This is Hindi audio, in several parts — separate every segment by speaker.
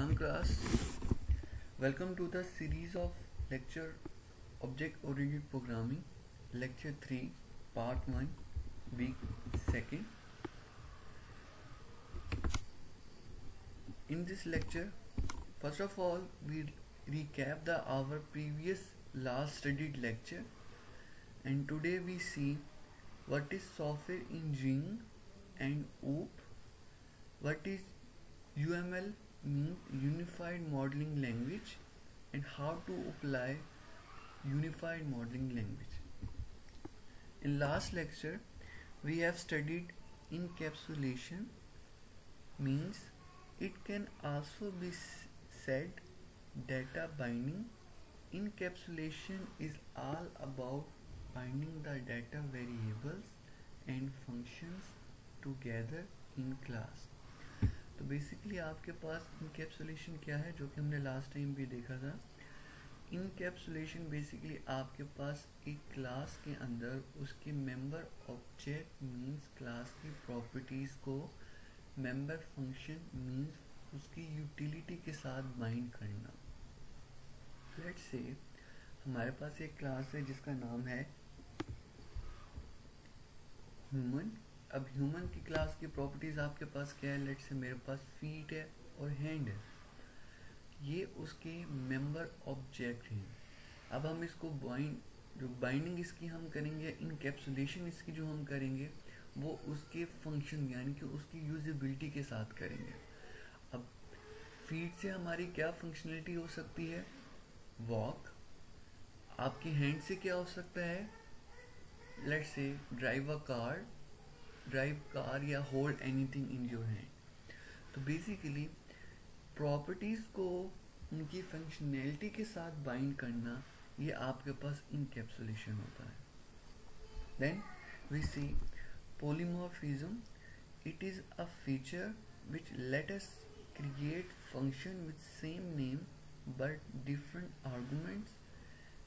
Speaker 1: Salam class. Welcome to the series of lecture Object Oriented Programming, Lecture 3, Part 1, Week 2nd. In this lecture, first of all, we recap the our previous last studied lecture and today we see what is software engineering and OOP, what is UML means Unified Modeling Language and how to apply Unified Modeling Language. In last lecture we have studied encapsulation means it can also be said data binding. Encapsulation is all about binding the data variables and functions together in class. तो बेसिकली आपके पास इनकेप्सुलेशन क्या है, जो कि हमने लास्ट टाइम भी देखा था? इनकेप्सुलेशन बेसिकली आपके पास एक क्लास के अंदर उसके मेंबर ऑब्जेक्ट मींस क्लास की प्रॉपर्टीज़ को मेंबर फ़ंक्शन मींस उसकी यूटिलिटी के साथ बाइंड करना। लेट्स से हमारे पास एक क्लास है जिसका नाम है ह्यूमन अब ह्यूमन की क्लास की प्रॉपर्टीज़ आपके पास क्या है? लेट से मेरे पास फीट है और हैंड है। ये उसके मेंबर ऑब्जेक्ट हैं। अब हम इसको बाइंड जो बाइंडिंग इसकी हम करेंगे इनकेप्सुलेशन इसकी जो हम करेंगे, वो उसके फ़ंक्शन यानी कि उसकी यूजिबिलिटी के साथ करेंगे। अब फीट से हमारी क्या फंक्शनलिटी हो सकती है? वॉक आपके हैंड से क्या हो सकता है? Let's say drive a car drive car या hold anything in your hand तो बेसिकली प्रॉपर्टीज़ को उनकी फंक्शनैलिटी के साथ बाइंड करना, ये आपके पास इनकेप्सुलेशन होता है। Then we see polymorphism it is a feature which lets create function with same name but different arguments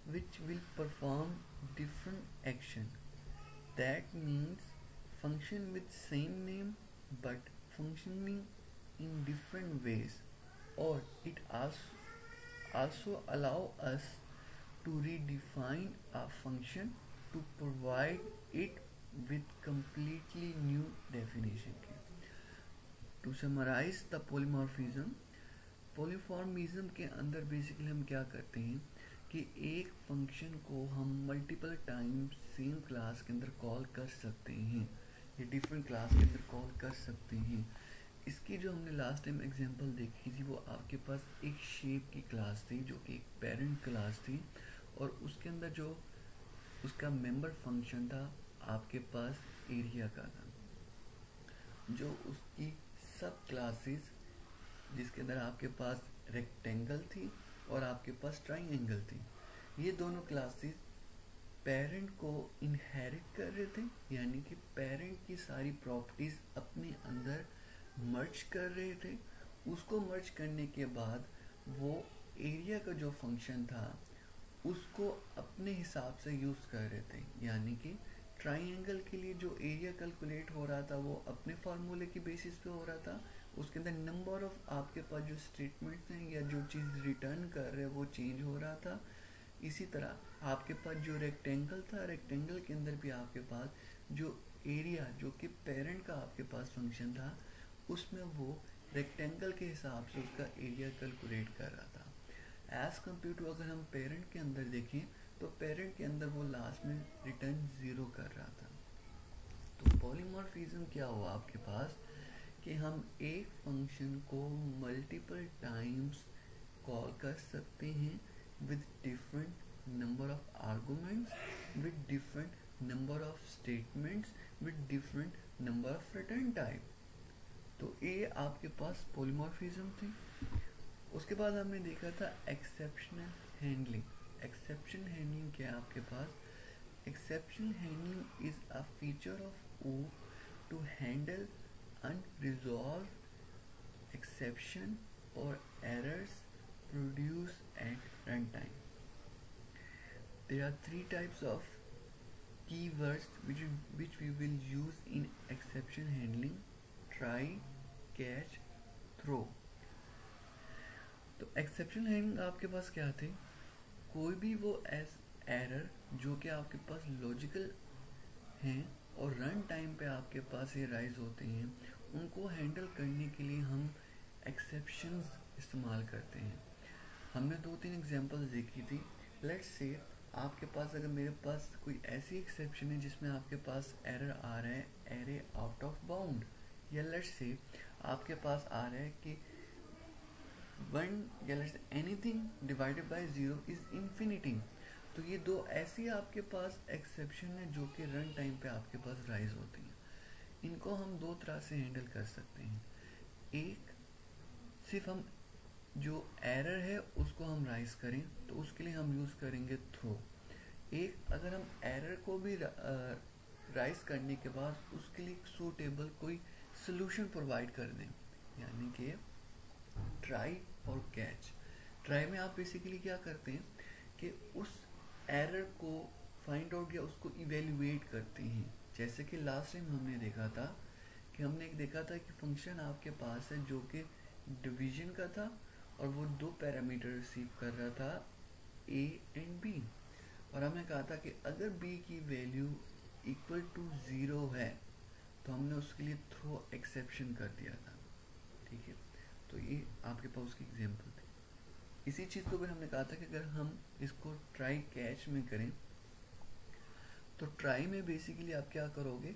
Speaker 1: which will perform different action that means function with same name but functioning in different ways or it also, also allow us to redefine a function to provide it with completely new definition to summarize the polymorphism polymorphism के अंदर बेसिकली हम क्या करते हैं कि एक फ़ंक्शन को हम मल्टीपल टाइम सेम क्लास के अंदर कॉल कर सकते हैं ये डिफरेंट क्लास के अंदर कॉल कर सकते हैं। इसकी जो हमने लास्ट टाइम एग्जांपल देखी थी, वो आपके पास एक शेप की क्लास थी, जो एक पेरेंट क्लास थी और उसके अंदर जो उसका मेंबर फ़ंक्शन था, आपके पास एरिया का था। जो उसकी सब क्लासेस जिसके अंदर आपके पास रेक्टेंगल थी और आपके पास ट्राइंगल थी। ये दोनों क्लासेस पेरेंट को इनहेरिट कर रहे थे, यानी कि पेरेंट की सारी प्रॉपर्टीज़ अपने अंदर मर्ज कर रहे थे। उसको मर्ज करने के बाद वो एरिया का जो फ़ंक्शन था, उसको अपने हिसाब से यूज़ कर रहे थे। यानी कि ट्राइंगल के लिए जो एरिया कैलकुलेट हो रहा था, वो अपने फार्मूले की बेसिस पे हो रहा था। उसके अंदर नंबर ऑफ़ आपके पास जो स्टेटमेंट्स हैं या जो चीज़ रिटर्न कर रहे हैं, वो चेंज हो रहा था। इसी तरह आपके पास जो रेक्टेंगल था रेक्टेंगल के अंदर भी आपके पास जो एरिया जो कि पेरेंट का आपके पास फ़ंक्शन था, उसमें वो रेक्टेंगल के हिसाब से उसका एरिया कैलकुलेट कर रहा था। एज़ कंपेयर टू अगर हम पेरेंट के अंदर देखें तो पेरेंट के अंदर वो लास्ट में रिटर्न ज़ीरो कर रहा था। तो पॉलीमॉर्फिज्म क्या हुआ आपके पास? कि हम एक फ़ंक्शन को मल्टीपल टाइम्स कॉल कर सकते हैं with different number of arguments, with different number of statements, with different number of return type. तो ए आपके पास पोलिमोफिजम थी। उसके बाद हमने देखा था एक्सेप्शनल हैंडलिंग एक्सेप्शन हैंडलिंग क्या है आपके पास? Exception handling is a feature of O to handle unresolved exception और errors produced at runtime. There are three types of keywords which, which we will use in exception handling try, catch, throw. तो एक्सेप्शनल हैंड आपके पास क्या थे कोई भी वो एस एरर जो कि आपके पास लॉजिकल हैं और रन टाइम पे आपके पास ये राइज होते हैं उनको हैंडल करने के लिए हम एक्सेप्शंस इस्तेमाल करते हैं हमने दो तीन एग्जांपल्स देखी थी। लेट्स से आपके पास अगर मेरे पास कोई ऐसी एक्सेप्शन है जिसमें आपके पास एरर आ रहा है एरे आउट ऑफ़ बाउंड या लेट्स से आपके पास आ रहा है कि वन या let's anything divided by zero is infinity तो ये दो ऐसी आपके पास एक्सेप्शन है जो कि रन टाइम पे आपके पास राइज होती हैं। इनको हम दो तरह से हैंडल कर सकते हैं। एक, सिर्फ़ हम जो एरर है, उसको हम राइज करें तो उसके लिए हम यूज़ करेंगे थ्रो एक, अगर हम एरर को भी राइज करने के बाद उसके लिए सूटेबल कोई सोल्यूशन प्रोवाइड कर दें, यानी कि ट्राई और कैच ट्राई में आप बेसिकली क्या करते हैं कि उस एरर को फाइंड आउट या उसको इवेल्युएट करते हैं. जैसे कि लास्ट टाइम हमने देखा था कि हमने एक देखा था कि फ़ंक्शन आपके पास है जो कि डिवीज़न का था और वो दो पैरामीटर रिसीव कर रहा था ए एंड बी और हमने कहा था कि अगर बी की वैल्यू इक्वल टू ज़ीरो है तो हमने उसके लिए थ्रो एक्सेप्शन कर दिया था। ठीक है? तो ये आपके पास उसकी एग्ज़ाम्पल थी। इसी चीज़ को भी हमने कहा था कि अगर हम इसको ट्राई कैच में करें तो ट्राई में बेसिकली आप क्या करोगे?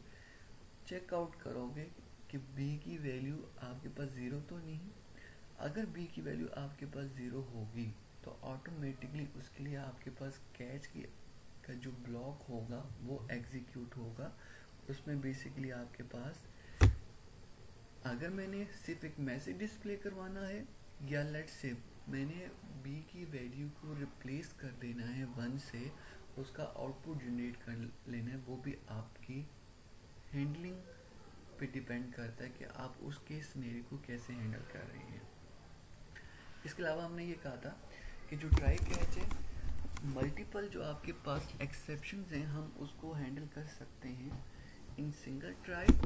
Speaker 1: चेकआउट करोगे कि बी की वैल्यू आपके पास ज़ीरो तो नहीं अगर बी की वैल्यू आपके पास ज़ीरो होगी तो ऑटोमेटिकली उसके लिए आपके पास कैच की, का जो ब्लॉक होगा, वो एग्जीक्यूट होगा। उसमें बेसिकली आपके पास, अगर मैंने सिर्फ़ एक मैसेज डिस्प्ले करवाना है, या लेट से मैंने बी की वैल्यू को रिप्लेस कर देना है वन से, उसका आउटपुट जनरेट कर लेना है, वो भी आपकी हैंडलिंग पे डिपेंड करता है कि आप उसके स्नेरी को कैसे हैंडल कर रही हैं। इसके अलावा हमने ये कहा था कि जो ट्राई कैच है मल्टीपल जो आपके पास एक्सेप्शन हैं, हम उसको हैंडल कर सकते हैं इन सिंगल ट्राई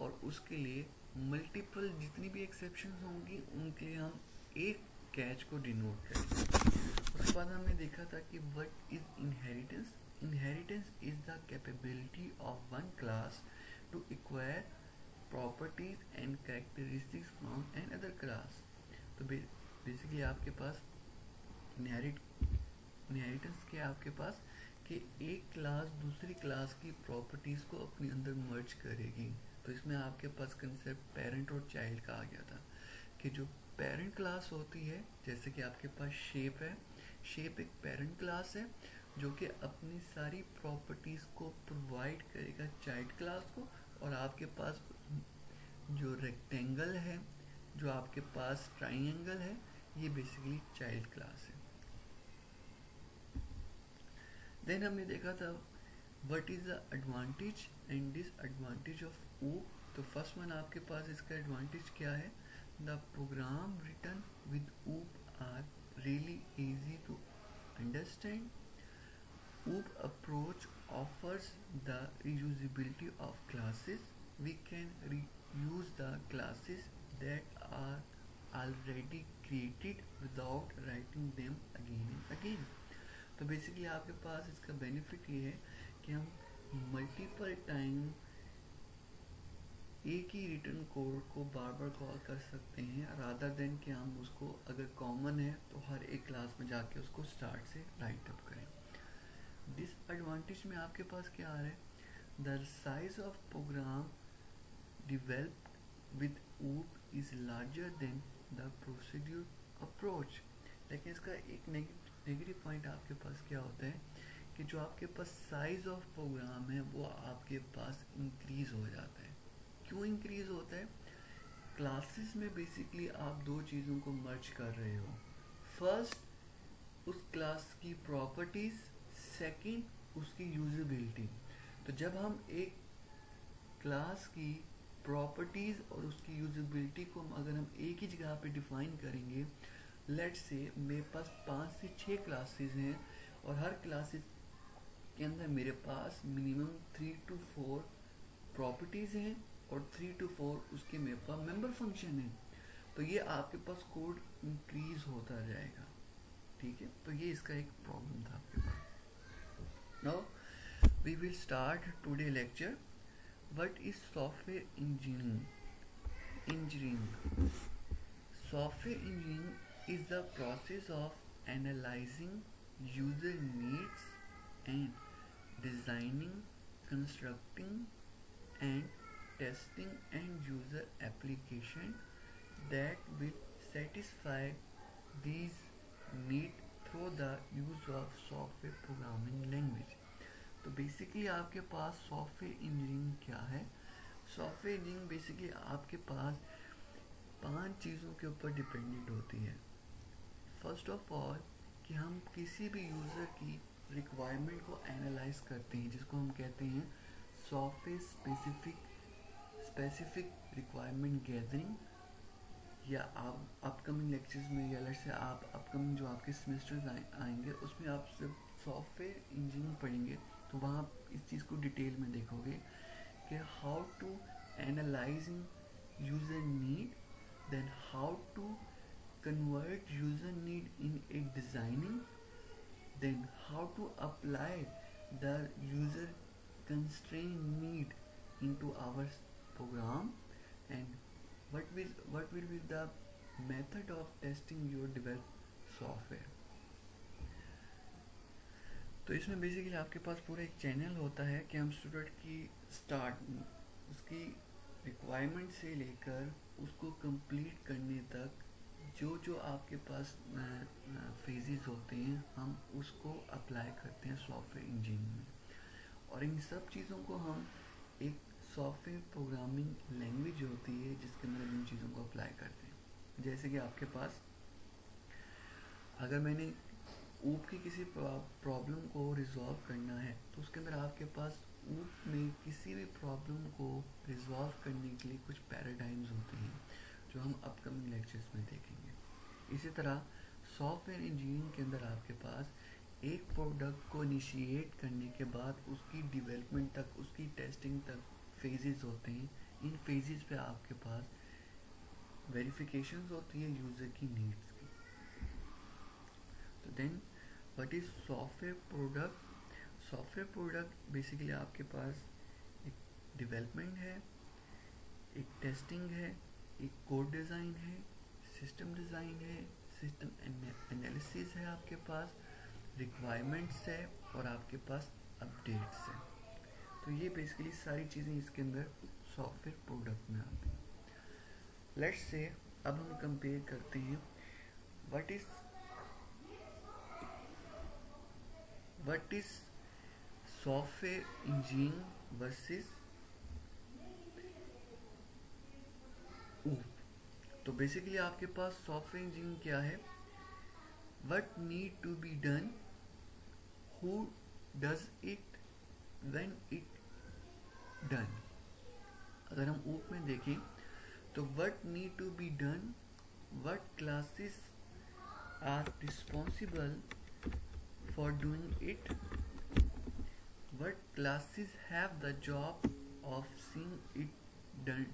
Speaker 1: और उसके लिए मल्टीपल जितनी भी एक्सेप्शन होंगी, उनके लिए हम एक कैच को डिनोट करेंगे। उसके बाद हमने देखा था कि what is inheritance inheritance is the capability of one class to acquire properties and characteristics from another class तो बेसिकली आपके पास इनहेरिट इनहेरिटेंस क्या आपके पास कि एक क्लास दूसरी क्लास की प्रॉपर्टीज़ को अपने अंदर मर्ज करेगी। तो इसमें आपके पास कंसेप्ट पेरेंट और चाइल्ड का आ गया था कि जो पेरेंट क्लास होती है, जैसे कि आपके पास शेप है शेप एक पेरेंट क्लास है, जो कि अपनी सारी प्रॉपर्टीज़ को प्रोवाइड करेगा चाइल्ड क्लास को और आपके पास जो रेक्टेंगल है, जो आपके पास ट्राइंगल है ये बेसिकली चाइल्ड क्लास है। देन हमने देखा था what is the advantage and disadvantage of OOP तो फ़र्स्ट वन आपके पास इसका एडवांटेज क्या है? The program written with OOP are really easy to understand OOP approach offers the reusability of classes. We can reuse the classes that are already created without writing them again and again. तो बेसिकली आपके पास इसका बेनिफिट ये है कि हम मल्टीपल टाइम एक ही रिटर्न कोड को बार बार कॉल कर सकते हैं रादर देन कि हम उसको अगर कॉमन है तो हर एक क्लास में जाके उसको स्टार्ट से राइट अप करें। डिसएडवांटेज में आपके पास क्या आ रहा है? The size of program develop with OOP is larger than the procedure approach लेकिन इसका एक नेगेटिव पॉइंट आपके पास क्या होता है? कि जो आपके पास साइज़ ऑफ़ प्रोग्राम है, वो आपके पास इंक्रीज हो जाता है। क्यों इंक्रीज होता है? क्लासेस में बेसिकली आप दो चीज़ों को मर्ज कर रहे हो। फ़र्स्ट उस क्लास की प्रॉपर्टीज़ सेकंड उसकी यूजेबिलिटी तो जब हम एक क्लास की प्रॉपर्टीज़ और उसकी यूजबिलिटी को अगर हम एक ही जगह पे डिफाइन करेंगे लेट से मेरे पास पाँच से छः क्लासेस हैं और हर क्लासेस के अंदर मेरे पास minimum three two four properties हैं और थ्री टू फोर उसके मेरे पास मेंबर फ़ंक्शन है। तो ये आपके पास कोड इंक्रीज होता जाएगा। ठीक है? तो ये इसका एक प्रॉब्लम था आपके पास। Now we will start today lecture What is software engineering? Engineering. Software engineering is the process of analyzing user needs and designing, constructing and testing and user application that will satisfy these needs through the use of software programming language. तो बेसिकली आपके पास सॉफ्टवेयर इंजीनियरिंग क्या है? सॉफ्टवेयर इंजीनियरिंग बेसिकली आपके पास पाँच चीज़ों के ऊपर डिपेंडेंट होती है। फ़र्स्ट ऑफ़ ऑल कि हम किसी भी यूज़र की रिक्वायरमेंट को एनालाइज करते हैं, जिसको हम कहते हैं software specific specific requirement gathering या आप अपकमिंग लेक्चर्स में, या लट से आप अपकमिंग जो आपके सेमेस्टर्स आएँगे, उसमें आप सिर्फ़ सॉफ्टवेयर इंजीनियरिंग पढ़ेंगे। तो वहाँ आप इस चीज़ को डिटेल में देखोगे कि how to analyse user need then how to convert user need in a designing then how to apply the user constraint need into our program and what will what will with the method of testing your develop software तो इसमें बेसिकली आपके पास पूरा एक चैनल होता है कि हम स्टूडेंट की स्टार्ट उसकी रिक्वायरमेंट से लेकर उसको कंप्लीट करने तक जो जो आपके पास फेजेस होते हैं, हम उसको अप्लाई करते हैं सॉफ्टवेयर इंजीनियरिंग में। और इन सब चीज़ों को हम एक सॉफ्टवेयर प्रोग्रामिंग लैंग्वेज होती है, जिसके अंदर इन चीज़ों को अप्लाई करते हैं। जैसे कि आपके पास, अगर मैंने ऊप की किसी प्रॉब्लम को रिजॉल्व करना है तो उसके अंदर आपके पास ऊप में किसी भी प्रॉब्लम को रिजॉल्व करने के लिए कुछ पैराडाइम्स होते हैं, जो हम अपकमिंग लेक्चर्स में देखेंगे। इसी तरह सॉफ्टवेयर इंजीनियरिंग के अंदर आपके पास एक प्रोडक्ट को इनिशिएट करने के बाद उसकी डेवलपमेंट तक, उसकी टेस्टिंग तक फेजेस होते हैं। इन फेजेस पे आपके पास वेरिफिकेशंस होती है यूज़र की नीड्स की। तो then what is software product software product basically आपके पास एक डेवलपमेंट है, एक टेस्टिंग है, एक कोड डिज़ाइन है सिस्टम डिज़ाइन है सिस्टम एनालिसिस है आपके पास रिक्वायरमेंट्स है और आपके पास अपडेट्स है। तो ये बेसिकली सारी चीज़ें इसके अंदर सॉफ्टवेयर प्रोडक्ट में आती हैं। लेट्स से अब हम कंपेयर करते हैं what is what is software engineering versus तो बेसिकली आपके पास सॉफ्टवेयर इंजीनियरिंग क्या है? What need to be done who does it when it done अगर हम ऊप में देखें तो what need to be done what classes are responsible for doing it what classes have the job of seeing it done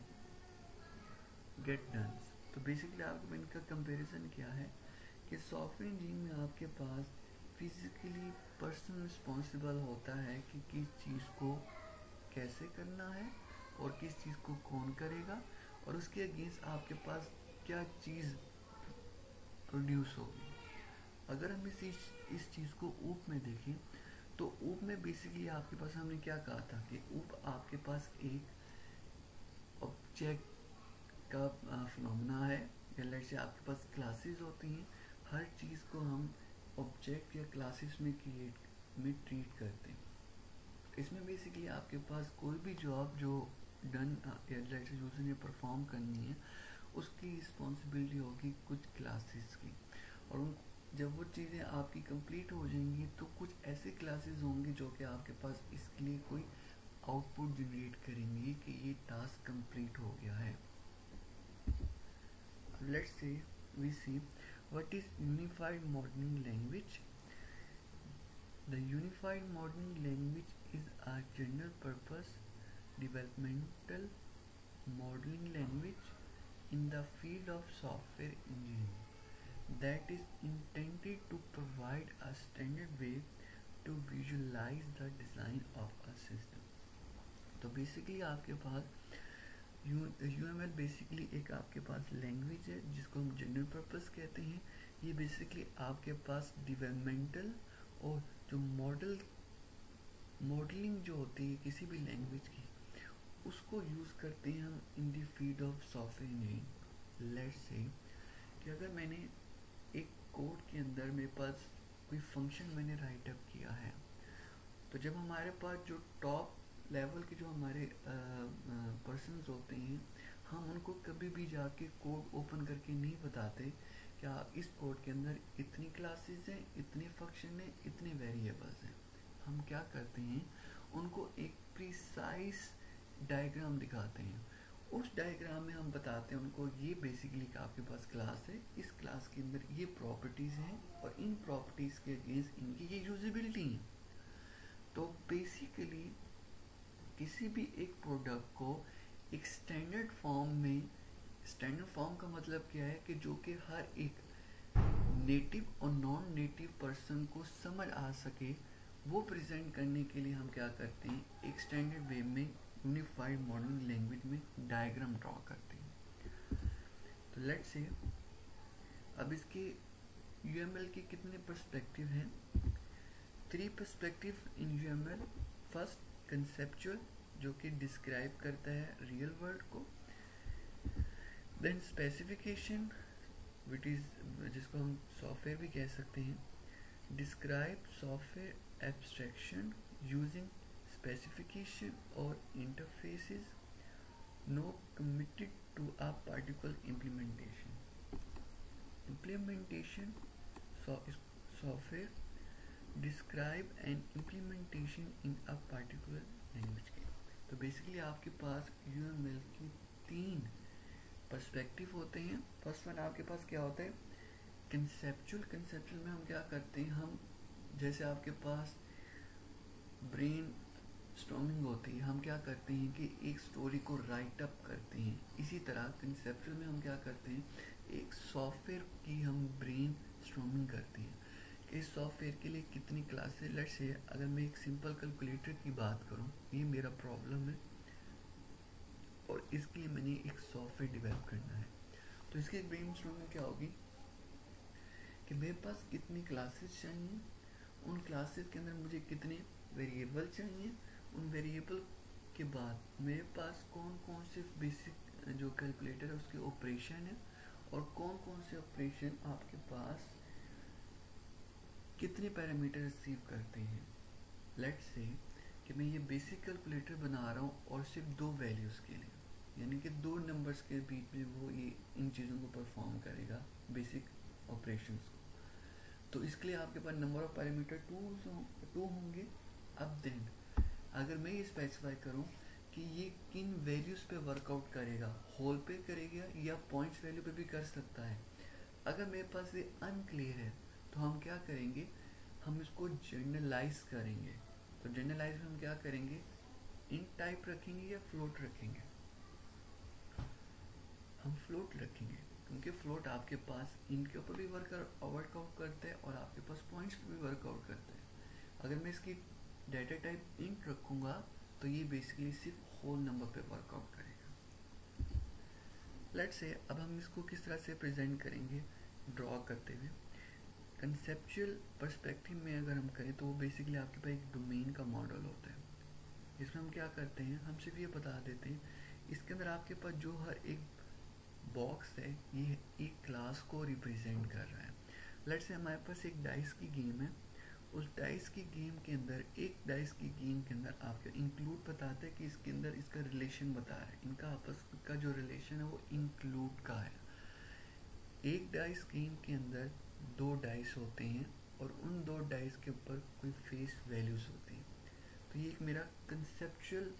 Speaker 1: get done तो बेसिकली आपको इनका कंपैरिजन क्या है? कि सॉफ्टवेयर इंजीनियरिंग में आपके पास फिजिकली पर्सन रिस्पॉन्सिबल होता है कि किस चीज़ को कैसे करना है और किस चीज़ को कौन करेगा और उसके अगेंस्ट आपके पास क्या चीज़ प्रोड्यूस होगी। अगर हम इस इस चीज़ को ऊप में देखें तो ऊप में बेसिकली आपके पास, हमने क्या कहा था कि ऊप आपके पास एक ऑब्जेक्ट का फिनोमेना है, या लेट से आपके पास क्लासेस होती हैं, हर चीज़ को हम ऑब्जेक्ट या क्लासेस में क्रिएट में ट्रीट करते हैं। इसमें बेसिकली आपके पास कोई भी जॉब जो डन यूज़र ने परफॉर्म करनी है, उसकी रिस्पॉन्सिबिलिटी होगी कुछ क्लासेस की। और उन जब वो चीज़ें आपकी कंप्लीट हो जाएँगी तो कुछ ऐसे क्लासेस होंगे जो कि आपके पास इसके लिए कोई आउटपुट जनरेट करेंगे कि ये टास्क कंप्लीट हो गया है। Let's say we see what is unified modelling language the unified modelling language is a general purpose developmental modeling language in the field of software engineering. That is intended to provide a standard way to visualize the design of a system. तो बेसिकली आपके पास यू एम एल बेसिकली एक आपके पास लैंग्वेज है, जिसको हम जनरल पर्पस कहते हैं। ये बेसिकली आपके पास डिवेलपमेंटल और जो मॉडल मॉडलिंग जो होती है किसी भी लैंग्वेज की, उसको यूज़ करते हैं हम in the field of software engineering let's say कि अगर मैंने कोड के अंदर मेरे पास कोई फ़ंक्शन मैंने राइट अप किया है। तो जब हमारे पास जो टॉप लेवल के जो हमारे पर्सन होते हैं, हम उनको कभी भी जाके कोड ओपन करके नहीं बताते क्या इस कोड के अंदर इतनी क्लासेस हैं, इतने फ़ंक्शन हैं, इतने वेरिएबल्स हैं। हम क्या करते हैं, उनको एक प्रिसाइज डायग्राम दिखाते हैं। उस डायग्राम में हम बताते हैं उनको, ये बेसिकली आपके पास क्लास है। इस क्लास के अंदर ये प्रॉपर्टीज़ हैं और इन प्रॉपर्टीज़ के अगेंस्ट इनकी ये यूजिबिलिटी है। तो बेसिकली किसी भी एक प्रोडक्ट को एक स्टैंडर्ड फॉर्म में स्टैंडर्ड फॉर्म का मतलब क्या है कि जो कि हर एक नेटिव और नॉन नेटिव पर्सन को समझ आ सके, वो प्रेजेंट करने के लिए हम क्या करते हैं, एक स्टैंडर्ड वे में यूनिफाइड मॉडर्न लैंग्वेज में डायग्राम ड्रॉ करते हैं। तो लेट से अब इसके यू के कितने पर्सपेक्टिव हैं? Three perspective in U first conceptual जो कि डिस्क्राइब करता है रियल वर्ल्ड को। देन स्पेसिफिकेशन विट इज़ जिसको हम सॉफ्टवेयर भी कह सकते हैं। Describe software abstraction using specification or interfaces no committed to a particular implementation implementation so software describe an implementation in a particular language के तो बेसिकली आपके पास UML की तीन पर्सपेक्टिव होते हैं फ़र्स्ट वन आपके पास क्या होता है कंसेप्चुअल कंसेप्चुअल में हम क्या करते हैं हम जैसे आपके पास ब्रेन स्ट्रॉमिंग होती है, हम क्या करते हैं कि एक स्टोरी को राइट अप करते हैं। इसी तरह कंसेप्चुअल में हम क्या करते हैं, एक सॉफ्टवेयर की हम ब्रेन स्ट्रॉमिंग करते हैं इस सॉफ्टवेयर के लिए कितनी क्लासेस लेट से अगर मैं एक सिंपल कैलकुलेटर की बात करूँ, ये मेरा प्रॉब्लम है और इसके लिए मैंने एक सॉफ्टवेयर डेवलप करना है। तो इसकी ब्रेन स्ट्रॉमिंग क्या होगी? कि मेरे पास कितनी क्लासेस चाहिए, उन क्लासेस के अंदर मुझे कितने वेरिएबल चाहिए वेरिएबल के बाद मेरे पास कौन कौन से बेसिक जो कैलकुलेटर है, उसके ऑपरेशन है और कौन कौन से ऑपरेशन आपके पास कितने पैरामीटर रिसीव करते हैं। लेट से कि मैं ये बेसिक कैलकुलेटर बना रहा हूँ और सिर्फ़ दो वैल्यूज़ के लिए। यानी कि दो नंबर्स के बीच में वो ये, इन चीज़ों को परफॉर्म करेगा बेसिक ऑपरेशंस को। तो इसके लिए आपके पास number of parameter two two होंगे। अब देन अगर मैं ये स्पेसिफाई करूँ कि ये किन वैल्यूज़ पे वर्कआउट करेगा? होल पे करेगा या पॉइंट्स वैल्यू पे भी कर सकता है? अगर मेरे पास ये अनक्लियर है तो हम क्या करेंगे? हम इसको जनरलाइज करेंगे। तो जनरलाइज में हम क्या करेंगे? इन टाइप रखेंगे या फ्लोट रखेंगे? हम फ्लोट रखेंगे, क्योंकि फ्लोट आपके पास इनके ऊपर भी वर्क वर्कआउट करता है और आपके पास पॉइंट्स पे भी वर्कआउट करता है। अगर मैं इसकी डाटा टाइप इंट रखूँगा तो ये बेसिकली सिर्फ़ होल नंबर पे वर्कआउट करेगा। लेट से अब हम इसको किस तरह से प्रेजेंट करेंगे ड्रॉ करते हुए। कंसेप्चुअल पर्सपेक्टिव में अगर हम करें तो वो बेसिकली आपके पास एक डोमेन का मॉडल होता है। इसमें हम क्या करते हैं, हम सिर्फ़ ये बता देते हैं, इसके अंदर आपके पास जो हर एक बॉक्स है, ये एक क्लास को रिप्रेजेंट कर रहा है। लेट से हमारे पास एक डाइस की गेम है। उस डाइस की गेम के अंदर, एक डाइस की गेम के अंदर आपका इंक्लूड बताता है कि इसके अंदर इसका रिलेशन बता रहा है। इनका आपस का जो रिलेशन है वो इंक्लूड का है। एक डाइस गेम के अंदर दो डाइस होते हैं और उन दो डाइस के ऊपर कोई फेस वैल्यूज़ होती हैं। तो ये एक मेरा कंसेप्चुअल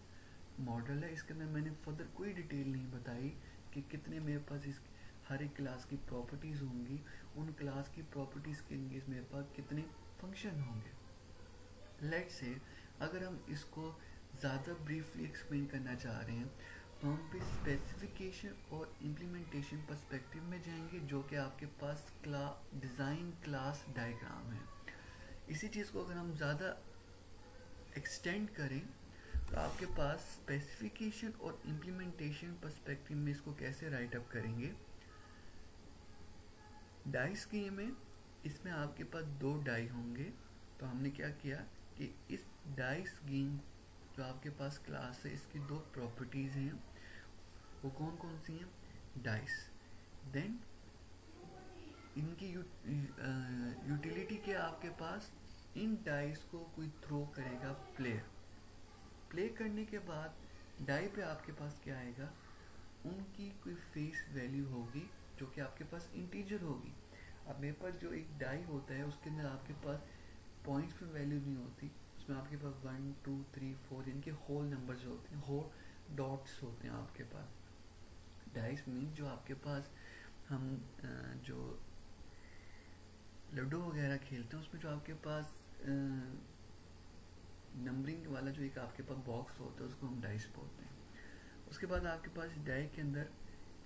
Speaker 1: मॉडल है। इसके अंदर मैंने फर्दर कोई डिटेल नहीं बताई कि कितने मेरे पास इस हर एक क्लास की प्रॉपर्टीज़ होंगी। उन क्लास की प्रॉपर्टीज़ के अंगेज मेरे पास कितने फ़ंक्शन होंगे। लेट से अगर हम इसको ज़्यादा ब्रीफली एक्सप्लेन करना चाह रहे हैं तो हम पे स्पेसिफिकेशन और इम्प्लीमेंटेशन पर्सपेक्टिव में जाएँगे, जो कि आपके पास क्ला डिज़ाइन क्लास डायग्राम है। इसी चीज़ को अगर हम ज़्यादा एक्सटेंड करें तो आपके पास स्पेसिफिकेशन और इम्प्लीमेंटेशन पर्सपेक्टिव में इसको कैसे राइट अप करेंगे? डाइस गेम में इसमें आपके पास दो डाई होंगे। तो हमने क्या किया कि इस डाइस गेम जो आपके पास क्लास है इसकी दो प्रॉपर्टीज़ हैं। वो कौन कौन सी हैं? डाइस देन इनकी यू, यूटिलिटी क्या आपके पास? इन डाइस को कोई थ्रो करेगा प्लेयर प्ले करने के बाद डाई पे आपके पास क्या आएगा? उनकी कोई फेस वैल्यू होगी जो कि आपके पास इंटीजर होगी। अब मेरे पास जो एक डाई होता है, उसके अंदर आपके पास पॉइंट्स में वैल्यू नहीं होती। उसमें आपके पास वन टू थ्री फोर इनके होल नंबर्स होते हैं होल डॉट्स होते हैं आपके पास। डाइस मीन जो आपके पास हम जो लड्डू वगैरह खेलते हैं, उसमें जो आपके पास नंबरिंग वाला जो एक आपके पास बॉक्स होता है, उसको हम डाइस बोलते हैं। उसके बाद आपके पास डाई के अंदर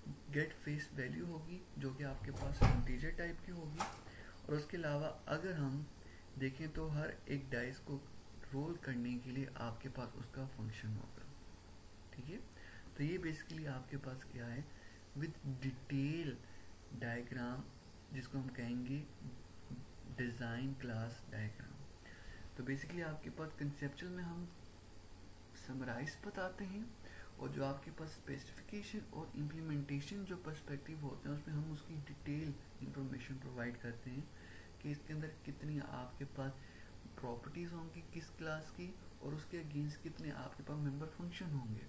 Speaker 1: गेट फेस वैल्यू होगी, जो कि आपके पास इंटीजर टाइप की होगी। और उसके अलावा अगर हम देखें तो हर एक डाइस को रोल करने के लिए आपके पास उसका फ़ंक्शन होगा। ठीक है? तो ये बेसिकली आपके पास क्या है? विद डिटेल डायग्राम जिसको हम कहेंगे डिज़ाइन क्लास डायग्राम तो बेसिकली आपके पास कंसेप्चुअल में हम समराइज बताते हैं। और जो आपके पास स्पेसिफिकेशन और इम्प्लीमेंटेशन जो पर्सपेक्टिव होते हैं, उसमें हम उसकी डिटेल इंफॉर्मेशन प्रोवाइड करते हैं कि इसके अंदर कितनी आपके पास प्रॉपर्टीज़ होंगी किस क्लास की और उसके अगेंस्ट कितने आपके पास मेंबर फ़ंक्शन होंगे।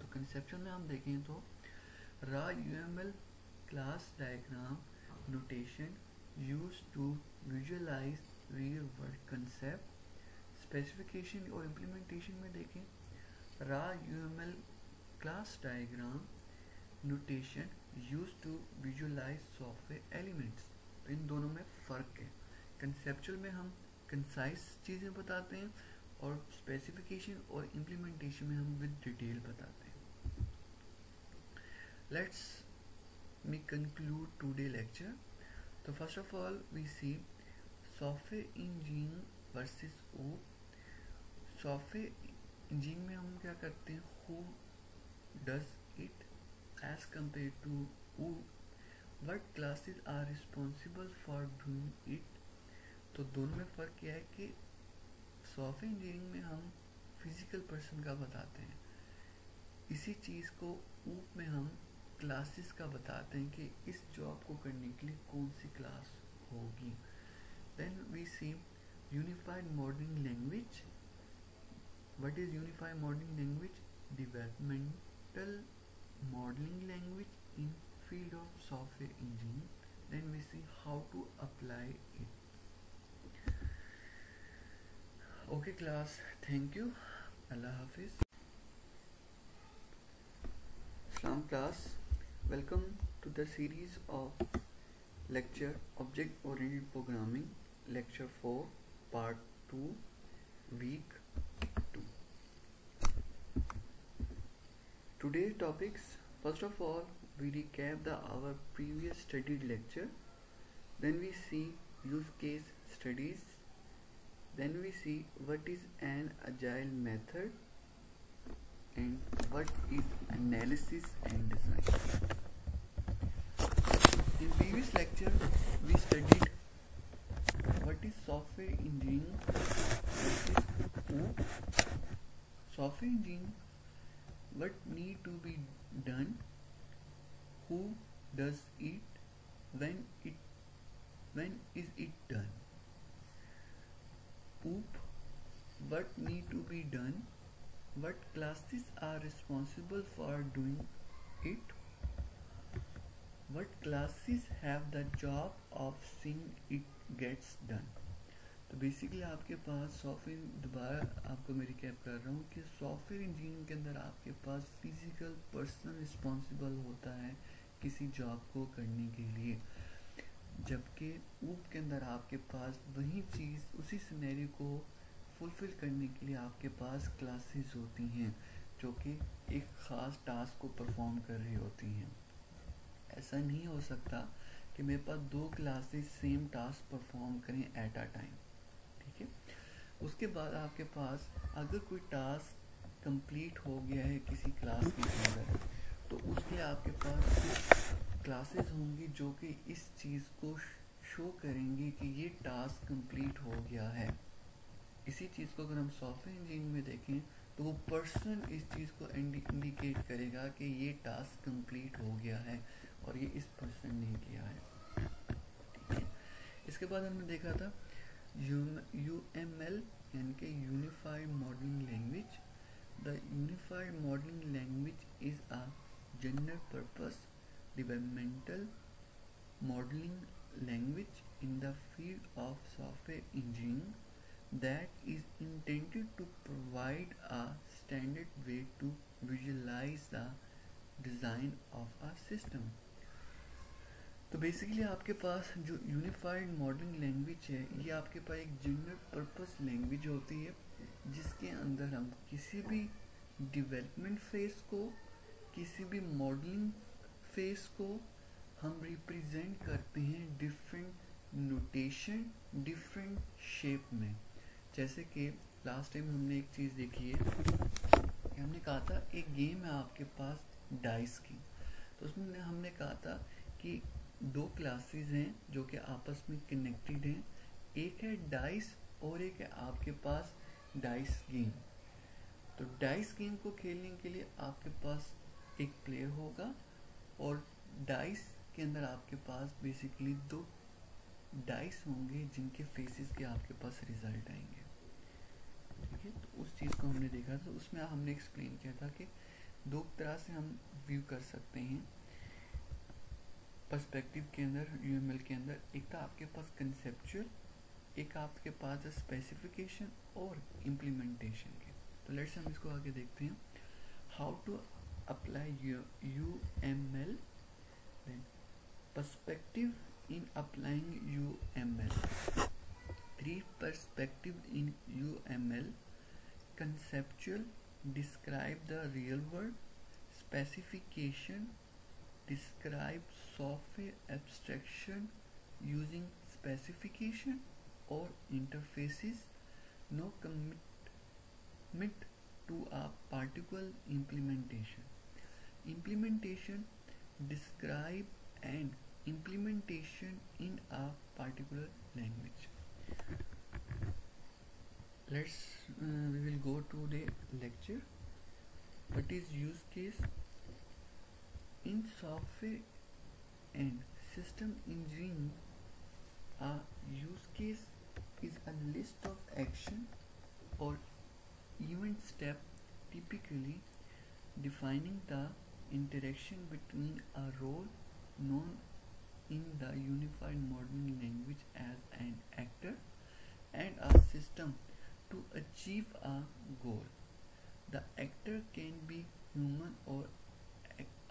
Speaker 1: तो कंसेप्शन में हम देखें तो draw U class diagram notation use to visualise real world concept specification और इम्प्लीमेंटेशन में देखें draw UML class diagram notation use to visualise software elements तो इन दोनों में फ़र्क है। कंसेप्चुअल में हम कंसाइज चीज़ें बताते हैं और स्पेसिफिकेशन और इम्प्लीमेंटेशन में हम विद डिटेल बताते हैं। लेट्स me conclude today लेक्चर तो first of all we see software engineer versus O software engineering में हम क्या करते हैं? Who does it as compare to who what classes are responsible for doing it तो दोनों में फ़र्क क्या है कि सॉफ्टवेयर इंजीनियरिंग में हम फ़िज़िकल पर्सन का बताते हैं। इसी चीज़ को ऊप में हम क्लासेस का बताते हैं कि इस जॉब को करने के लिए कौन सी क्लास होगी। Then we see unified modeling language what is unified modeling language? Developmental modeling language in field of software engineering. Then we see how to apply it. Okay class. Thank you. Allah hafiz. Salam class. Welcome to the series of lecture object oriented programming lecture 4 part 2 week today's topics first of all we recap the our previous studied lecture. Then we see use case studies. Then we see what is an agile method and what is analysis and design. In previous lecture we studied what is software engineering what is software engineering what need to be done? Who does it? When it when is it done? Who? what need to be done? What classes are responsible for doing it? What classes have the job of seeing it gets done? तो बेसिकली आपके पास सॉफ्टवेयर दोबारा आपको मैं रिकैप कर रहा हूँ कि सॉफ्टवेयर इंजीनियरिंग के अंदर आपके पास फ़िज़िकल पर्सनल रिस्पॉन्सिबल होता है किसी जॉब को करने के लिए। जबकि ऊप के अंदर आपके पास वही चीज़, उसी सिनेरियो को फुलफ़िल करने के लिए आपके पास क्लासेस होती हैं, जो कि एक ख़ास टास्क को परफॉर्म कर रही होती हैं। ऐसा नहीं हो सकता कि मेरे पास दो क्लासेस सेम टास्क परफॉर्म करें एट अ टाइम उसके बाद आपके पास अगर कोई टास्क कंप्लीट हो गया है किसी क्लास के अंदर तो उसके आपके पास क्लासेस होंगी जो कि इस चीज़ को शो करेंगी कि ये टास्क कंप्लीट हो गया है। इसी चीज़ को अगर हम सॉफ्टवेयर इंजीनियरिंग में देखें तो वो पर्सन इस चीज़ को इंडिकेट करेगा कि ये टास्क कंप्लीट हो गया है और ये इस पर्सन ने किया है। इसके बाद हमने देखा था यू एम एल यानी कि unified modeling language the unified modeling language is a general purpose developmental modeling language in the field of software engineering that is intended to provide a standard way to visualize the design of a system तो बेसिकली आपके पास जो यूनिफाइड मॉडलिंग लैंग्वेज है, ये आपके पास एक जनरल पर्पस लैंग्वेज होती है, जिसके अंदर हम किसी भी डेवलपमेंट फ़ेज़ को, किसी भी मॉडलिंग फ़ेज़ को हम रिप्रेजेंट करते हैं डिफरेंट नोटेशन डिफरेंट शेप में। जैसे कि लास्ट टाइम हमने एक चीज़ देखी है कि हमने कहा था, एक गेम है आपके पास डाइस की। तो उसमें हमने कहा था कि दो क्लासेस हैं जो कि आपस में कनेक्टेड हैं। एक है डाइस और एक है आपके पास डाइस गेम तो डाइस गेम को खेलने के लिए आपके पास एक प्लेयर होगा और डाइस के अंदर आपके पास बेसिकली दो डाइस होंगे जिनके फेसेस के आपके पास रिज़ल्ट आएँगे। ठीक है? तो उस चीज़ को हमने देखा था। उसमें हमने एक्सप्लेन किया था कि दो तरह से हम व्यू कर सकते हैं। पर्सपेक्टिव के अंदर यूएमएल के अंदर, एक तो आपके पास कंसेप्चुअल एक आपके पास स्पेसिफिकेशन और इम्प्लीमेंटेशन के। तो लेट्स हम इसको आगे देखते हैं। How to apply U M L then perspective in applying U M L three, perspective in UML conceptual, describe the real world. Specification describe software abstraction using specification or interfaces? No commit to a particular implementation. Implementation describe and implementation in a particular language. Let's uh, we will go to the lecture. What is use case in software and system engineering a use case is a list of action or event step typically defining the interaction between a role known in the unified modeling language as an actor and a system to achieve a goal. The actor can be human or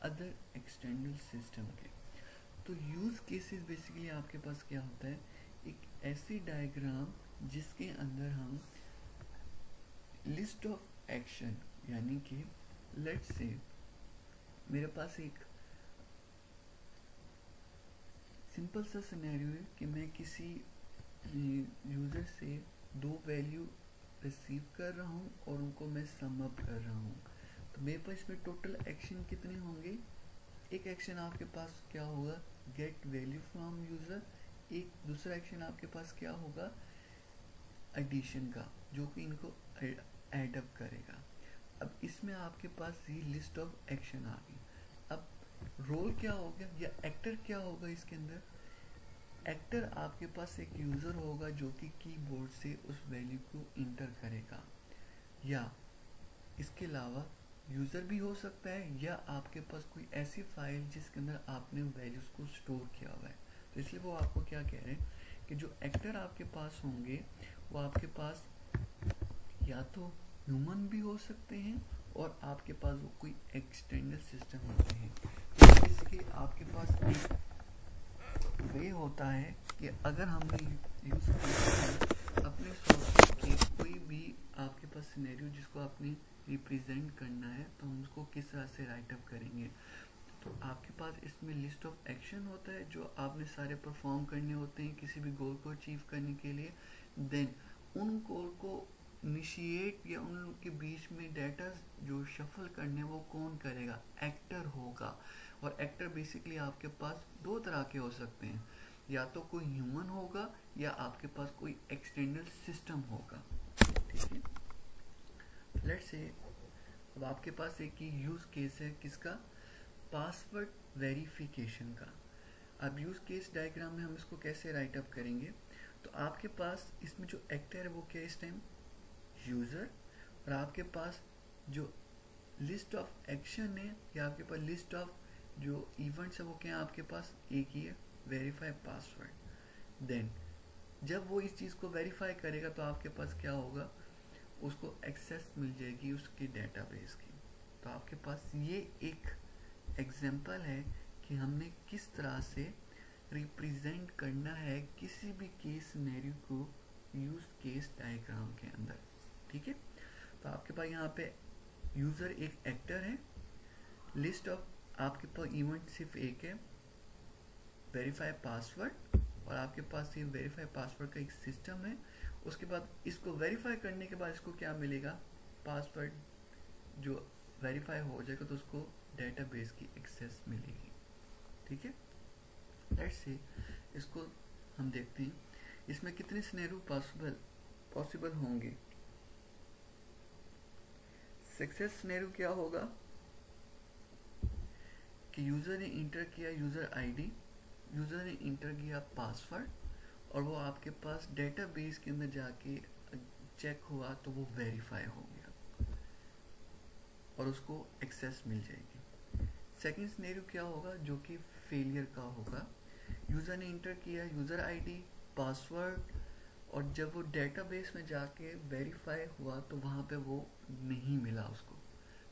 Speaker 1: other external system के। तो यूज़ केसेस बेसिकली आपके पास क्या होता है? एक ऐसी डायग्राम जिसके अंदर हम लिस्ट ऑफ़ एक्शन यानी कि लेट्स से मेरे पास एक सिंपल सा सिनेरियो है कि मैं किसी यूज़र से दो वैल्यू रिसीव कर रहा हूँ और उनको मैं सम अप कर रहा हूँ। मेरे पास इसमें टोटल एक्शन कितने होंगे? एक एक्शन आपके पास क्या होगा? गेट वैल्यू फ्रॉम यूज़र एक दूसरा एक्शन आपके पास क्या होगा? एडिशन का, जो कि इनको एड अप करेगा। अब इसमें आपके पास ये लिस्ट ऑफ़ एक्शन आ गई। अब रोल क्या हो गया? या एक्टर क्या होगा इसके अंदर? एक्टर आपके पास एक यूज़र होगा जो कि कीबोर्ड से उस वैल्यू को इंटर करेगा। या इसके अलावा यूज़र भी हो सकता है या आपके पास कोई ऐसी फ़ाइल जिसके अंदर आपने वैल्यूज़ को स्टोर किया हुआ है। तो इसलिए वो आपको क्या कह रहे हैं कि जो एक्टर आपके पास होंगे, वो आपके पास या तो ह्यूमन भी हो सकते हैं और आपके पास वो कोई एक्सटेंडर सिस्टम होते हैं। तो इसके आपके पास एक वे होता है कि अगर हमने यूज़ अपने सॉफ्टवेयर के कोई भी आपके पास सिनेरियो जिसको आपने रिप्रेजेंट करना है तो हम उसको किस तरह से राइटअप करेंगे? तो आपके पास इसमें लिस्ट ऑफ़ एक्शन होता है, जो आपने सारे परफॉर्म करने होते हैं किसी भी गोल को अचीव करने के लिए देन उन गोल को इनिशिएट या उनके बीच में डाटा जो शफल करने वो कौन करेगा? एक्टर होगा। और एक्टर बेसिकली आपके पास दो तरह के हो सकते हैं। या तो कोई ह्यूमन होगा, या आपके पास कोई एक्सटर्नल सिस्टम होगा। ठीक है? लेट्स से अब आपके पास एक ही यूज़ केस है किसका? पासवर्ड वेरिफिकेशन का। अब यूज़ केस डायग्राम में हम इसको कैसे राइट अप करेंगे? तो आपके पास इसमें जो एक्टर है वो क्या इस टाइम यूज़र और आपके पास जो लिस्ट ऑफ़ एक्शन है या आपके पास लिस्ट ऑफ़ जो इवेंट्स है वो क्या है आपके पास? एक ही है। वेरीफाई पासवर्ड देन जब वो इस चीज़ को वेरीफाई करेगा तो आपके पास क्या होगा? उसको एक्सेस मिल जाएगी उसके डेटाबेस की। तो आपके पास ये एक एग्जांपल है कि हमने किस तरह से रिप्रेजेंट करना है किसी भी केस सिनेरियो को यूज़ केस डायग्राम के अंदर। ठीक है? तो आपके पास यहाँ पे यूज़र एक एक्टर है। लिस्ट ऑफ़ आपके पास इवेंट सिर्फ़ एक है। वेरीफाई पासवर्ड और आपके पास ये वेरीफाई पासवर्ड का एक सिस्टम है। उसके बाद इसको वेरीफाई करने के बाद इसको क्या मिलेगा? पासवर्ड जो वेरीफाई हो जाएगा तो उसको डेटाबेस की एक्सेस मिलेगी। ठीक है? लेट्स से इसको हम देखते हैं। इसमें कितने स्नेरू पॉसिबल पॉसिबल होंगे? सक्सेस स्नेरू क्या होगा? कि यूज़र ने इंटर किया यूज़र आईडी यूज़र ने इंटर किया पासवर्ड और वो आपके पास डेटाबेस के अंदर जाके चेक हुआ तो वो वेरीफाई हो गया। और उसको एक्सेस मिल जाएगी। सेकंड स्नेरियो क्या होगा? जो कि फेलियर का होगा। यूज़र ने इंटर किया यूज़र आईडी पासवर्ड और जब वो डेटाबेस में जाके वेरीफाई हुआ तो वहाँ पे वो नहीं मिला उसको।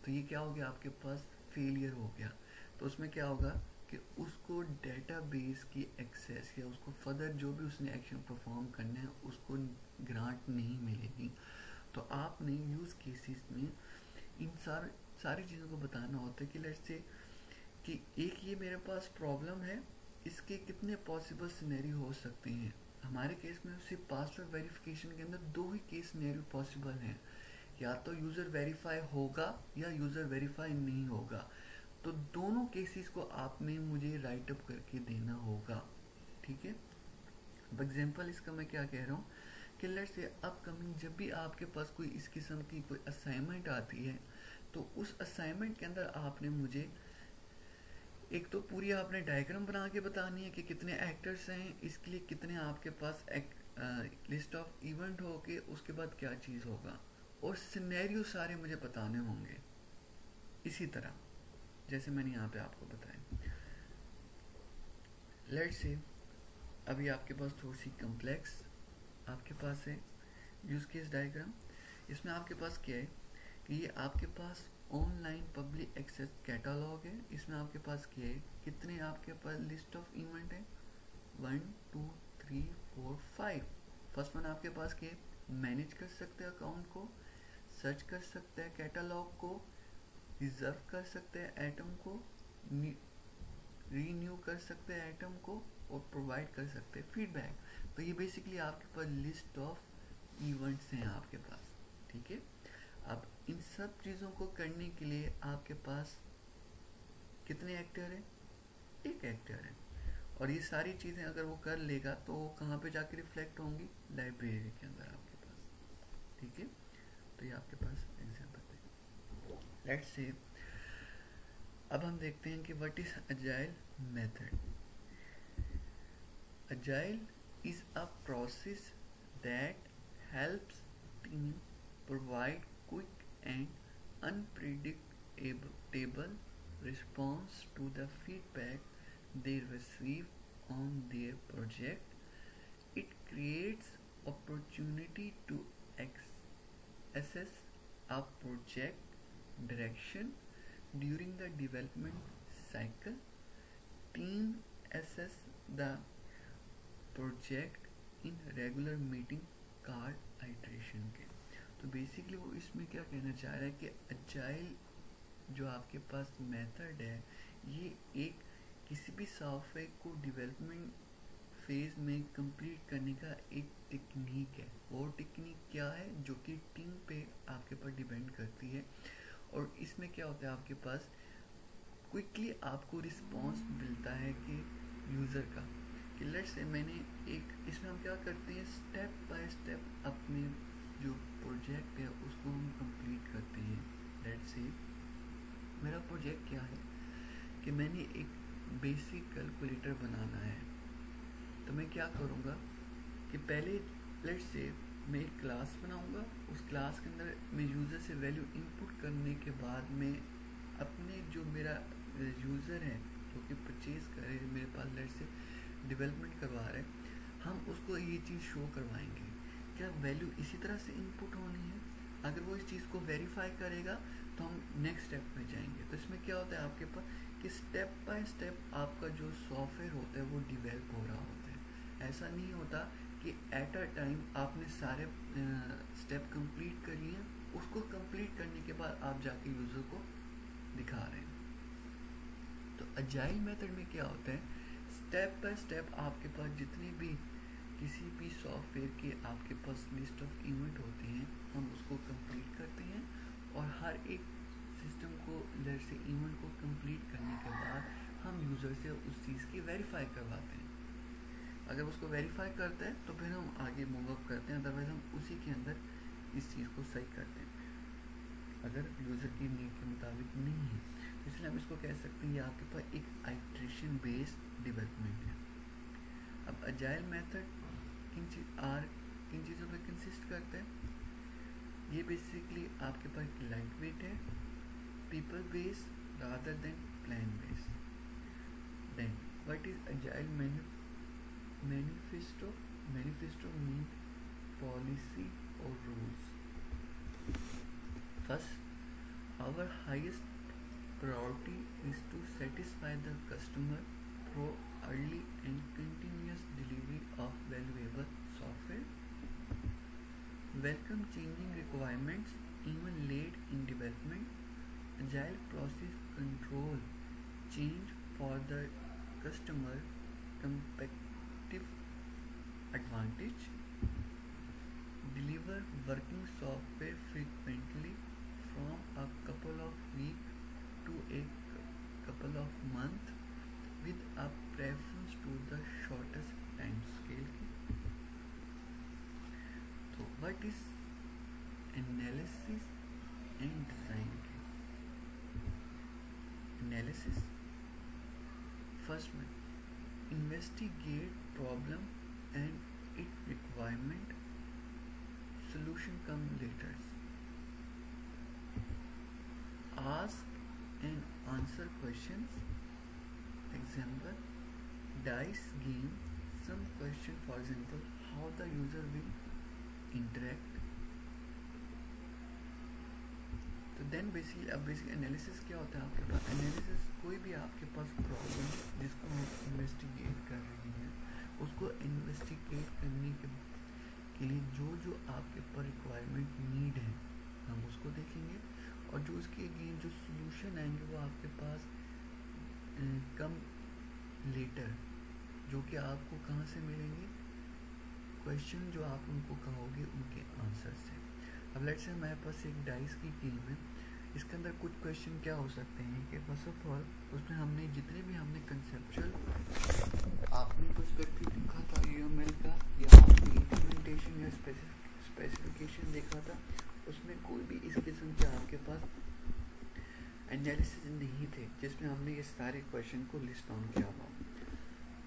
Speaker 1: तो ये क्या हो गया? आपके पास फेलियर हो गया। तो उसमें क्या होगा? कि उसको डेटाबेस की एक्सेस या उसको फर्दर जो भी उसने एक्शन परफॉर्म करना है, उसको ग्रांट नहीं मिलेगी। तो आपने यूज़ केसेस में इन सार, सारी चीज़ों को बताना होता है कि लेट्स से कि एक ये मेरे पास प्रॉब्लम है, इसके कितने पॉसिबल सिनेरी हो सकते हैं। हमारे केस में सिर्फ़ पासवर्ड वेरिफिकेशन के अंदर दो ही केस सिनेरियो पॉसिबल हैं। या तो यूज़र वेरीफाई होगा या यूज़र वेरीफाई नहीं होगा। तो दोनों केसेस को आपने मुझे राइट अप करके देना होगा ठीक है? अब एग्ज़ाम्पल इसका मैं क्या कह रहा हूँ कि लेट से अपकमिंग जब भी आपके पास कोई इस किस्म की कोई असाइनमेंट आती है तो उस असाइनमेंट के अंदर आपने मुझे एक तो पूरी आपने डायग्राम बना के बतानी है कि कितने एक्टर्स हैं इसके लिए कितने आपके पास एक, आ, लिस्ट ऑफ़ इवेंट हो के उसके बाद क्या चीज़ होगा और सिनेरियो सारे मुझे बताने होंगे इसी तरह। जैसे मैंने यहाँ पे आपको बताया। लेट से अभी आपके पास थोड़ी सी कम्प्लेक्स आपके पास है यूज़ केस डायग्राम इसमें आपके पास क्या है? कि ये आपके पास ऑनलाइन पब्लिक एक्सेस कैटालॉग है। इसमें आपके पास क्या है? कितने आपके पास लिस्ट ऑफ़ इवेंट है? One two three four five first one आपके पास क्या है? मैनेज कर सकते हैं अकाउंट को सर्च कर सकते हैं कैटालॉग को। रिज़र्व कर सकते हैं एटम को रीन्यू कर सकते हैं एटम को और प्रोवाइड कर सकते हैं फीडबैक तो ये बेसिकली आपके पास लिस्ट ऑफ़ इवेंट्स हैं आपके पास, ठीक है? अब इन सब चीज़ों को करने के लिए आपके पास कितने एक्टर हैं? एक एक्टर है। और ये सारी चीज़ें अगर वो कर लेगा तो वो कहाँ पे जाके रिफ्लेक्ट होंगी? लाइब्रेरी के अंदर आपके पास, ठीक है? तो ये आपके पास लेट्स से अब हम देखते हैं कि what is agile method agile is a process that helps team provide quick and unpredictable response to the feedback they receive on their project. It creates opportunity to assess a project direction during the development cycle. Team assess the project in regular meeting card iteration के। तो बेसिकली वो इसमें क्या कहना चाह रहा है कि अजाइल जो आपके पास मेथड है, ये एक किसी भी सॉफ्टवेयर को डेवलपमेंट फ़ेज़ में कंप्लीट करने का एक टेक्निक है। वो टेक्निक क्या है? जो कि टीम पे आपके पास डिपेंड करती है। और इसमें क्या होता है आपके पास? क्विकली आपको रिस्पॉन्स मिलता है कि यूज़र का। कि लेट से मैंने एक, इसमें हम क्या करते हैं? स्टेप बाय स्टेप अपने जो प्रोजेक्ट है, उसको हम कंप्लीट करते हैं। लेट से मेरा प्रोजेक्ट क्या है? कि मैंने एक बेसिक कैलकुलेटर बनाना है। तो मैं क्या करूँगा? कि पहले लेट से मैं एक क्लास बनाऊँगा। उस क्लास के अंदर मैं यूज़र से वैल्यू इनपुट करने के बाद मैं अपने जो मेरा यूज़र है, जो कि परचेज करे मेरे पास लेट से डेवलपमेंट करवा रहे हैं, हम उसको ये चीज़ शो करवाएँगे। क्या वैल्यू इसी तरह से इनपुट होनी है? अगर वो इस चीज़ को वेरीफाई करेगा तो हम नेक्स्ट स्टेप में जाएँगे। तो इसमें क्या होता है आपके पास? कि स्टेप बाय स्टेप आपका जो सॉफ्टवेयर होता है, वो डिवेल्प हो रहा होता है। ऐसा नहीं होता कि एट अ टाइम आपने सारे स्टेप कंप्लीट कर लिए उसको कंप्लीट करने के बाद आप जाके यूज़र को दिखा रहे हैं। तो अजाइल मेथड में क्या होता है? स्टेप बाय स्टेप आपके पास जितने भी किसी भी सॉफ्टवेयर के आपके पास लिस्ट ऑफ़ इवेंट होते हैं, हम उसको कंप्लीट करते हैं और हर एक सिस्टम को लेट से इवेंट को कंप्लीट करने के बाद हम यूज़र से उस चीज़ की वेरीफाई करवाते हैं। अगर उसको वेरीफाई करते हैं तो फिर हम आगे मूव अप करते हैं अदरवाइज़ हम उसी के अंदर इस चीज़ को सही करते हैं। अगर यूज़र की नीड के मुताबिक नहीं है तो इसलिए हम इसको कह सकते हैं ये आपके पास एक आइट्रेशन बेस्ड डेवलपमेंट है। अब अजाइल मेथड किन चीज़ आर किन चीज़ों पर कंसिस्ट करता है? ये बेसिकली आपके पास लाइट वेट है people base rather than plan base then what is agile manifesto manifesto means policy or rules. First our highest priority is to satisfy the customer through early and continuous delivery of valuable software. Welcome changing requirements even late in development. Agile process control change for the customer compact advantage. Deliver working software frequently from a couple of weeks to a couple of months with a preference to the shortest time scale so what is analysis and design analysis. First one investigate problem and its requirement solution come later ask and answer questions example dice game some question for example how the user will interact तो देन बेसिकली अब बेसिक एनालिसिस क्या होता है आपके पास एनालिसिस कोई भी आपके पास प्रॉब्लम जिसको हम इन्वेस्टिगेट कर रहे हैं उसको इन्वेस्टिगेट करने के के लिए जो जो आपके पर रिक्वायरमेंट नीड है, हम उसको देखेंगे। और जो उसके अगेन जो सोल्यूशन आएँगे वो आपके पास कम लेटर जो कि आपको कहाँ से मिलेंगे? क्वेश्चन जो आप उनको कहोगे, उनके आंसर से। अब लेट्स से हमारे पास एक डाइस की गेम है इसके अंदर कुछ क्वेश्चन क्या हो सकते हैं कि फ़र्स्ट ऑफ़ ऑल उसमें हमने जितने भी हमने कंसेप्चुअल आपने पर्सपेक्टिव देखा था यू का, या आपने इम्प्लीमेंटेशन या स्पेसिफिकेशन देखा था, उसमें कोई भी इस किस्म के आपके पास एनालिसिस नहीं थे, जिसमें हमने ये सारे क्वेश्चन को लिस्ट डाउन किया हुआ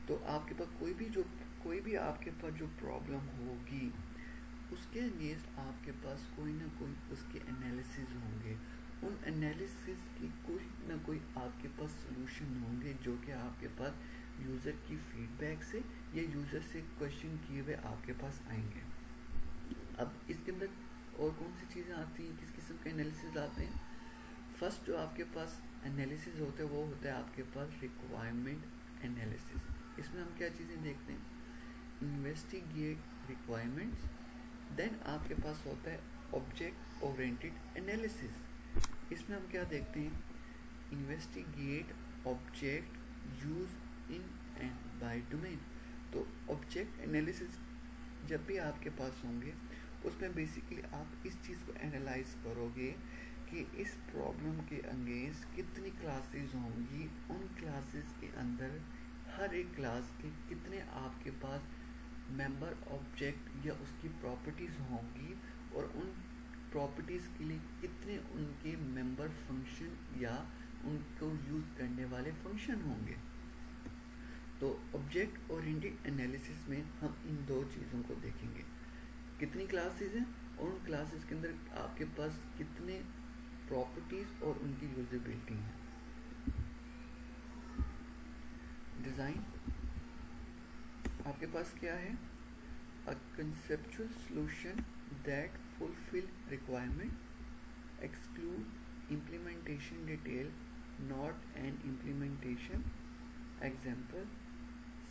Speaker 1: तो आपके पास कोई भी जो, कोई भी आपके पास जो प्रॉब्लम होगी, उसके अगेंस्ट आपके पास कोई ना कोई उसके एनालिसिस होंगे। उन एनालिसिस की कोई ना कोई आपके पास सोल्यूशन होंगे जो कि आपके पास यूज़र की फीडबैक से या यूज़र से क्वेश्चन किए हुए आपके पास आएँगे। अब इसके अंदर और कौन सी चीज़ें आती हैं? किस किस्म के एनालिसिस आते हैं? फ़र्स्ट जो आपके पास एनालिसिस होते हैं, वो होता है आपके पास रिक्वायरमेंट एनालिसिस इसमें हम क्या चीज़ें देखते हैं? इन्वेस्टिगेट रिक्वायरमेंट्स देन आपके पास होता है ऑब्जेक्ट ओरिएंटेड एनालिसिस इसमें हम क्या देखते हैं? Investigate object use in and by domain तो ऑब्जेक्ट एनालिसिस जब भी आपके पास होंगे, उसमें बेसिकली आप इस चीज़ को एनालाइज करोगे कि इस प्रॉब्लम के अंगेंस्ट कितनी क्लासेस होंगी, उन क्लासेस के अंदर हर एक क्लास के कितने आपके पास मेंबर ऑब्जेक्ट या उसकी प्रॉपर्टीज़ होंगी और उन प्रॉपर्टीज़ के लिए कितने उनके मेंबर फ़ंक्शन या उनको यूज़ करने वाले फ़ंक्शन होंगे? तो ऑब्जेक्ट ओरिएंटेड एनालिसिस में हम इन दो चीज़ों को देखेंगे। कितनी क्लासेस हैं और उन क्लासेस के अंदर आपके पास कितने प्रॉपर्टीज़ और उनकी यूजेबिलिटी हैं? डिज़ाइन आपके पास क्या है? A conceptual solution that fulfil requirement exclude implementation detail, not an implementation. Example,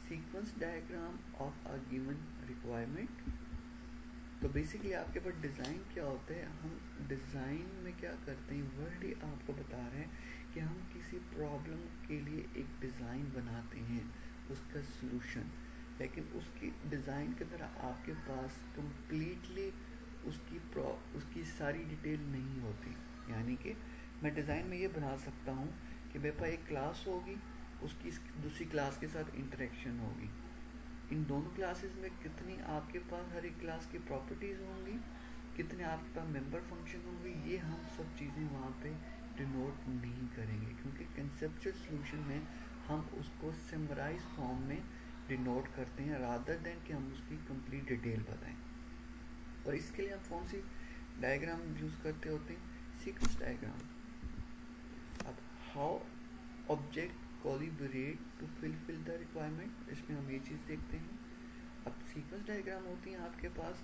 Speaker 1: sequence diagram of a given requirement. तो बेसिकली आपके पास डिज़ाइन क्या होता है? हम डिज़ाइन में क्या करते हैं? वर्ड ही आपको बता रहे हैं कि हम किसी प्रॉब्लम के लिए एक डिज़ाइन बनाते हैं, उसका सलूशन लेकिन उसकी डिज़ाइन की तरह आपके पास कम्प्लीटली उसकी प्रॉ उसकी सारी डिटेल नहीं होती। यानी कि मैं डिज़ाइन में ये बना सकता हूँ कि मेरे पास एक क्लास होगी, उसकी दूसरी क्लास के साथ इंटरेक्शन होगी। इन दोनों क्लासेस में कितनी आपके पास हर एक क्लास की प्रॉपर्टीज़ होंगी, कितने आपके पास मेंबर फ़ंक्शन होंगे, ये हम सब चीज़ें वहाँ पे डिनोट नहीं करेंगे। क्योंकि कंसेप्चुअल सोल्यूशन में हम उसको सिमराइज फॉर्म में डिनोट करते हैं रादर देन कि हम उसकी कंप्लीट डिटेल बताएँ। और इसके लिए हम कौन सी डायग्राम यूज़ करते होते हैं? सीक्वेंस डायग्राम अब how object collaborate to fulfil the requirement इसमें हम ये चीज़ देखते हैं। अब सीक्वेंस डायग्राम होती हैं आपके पास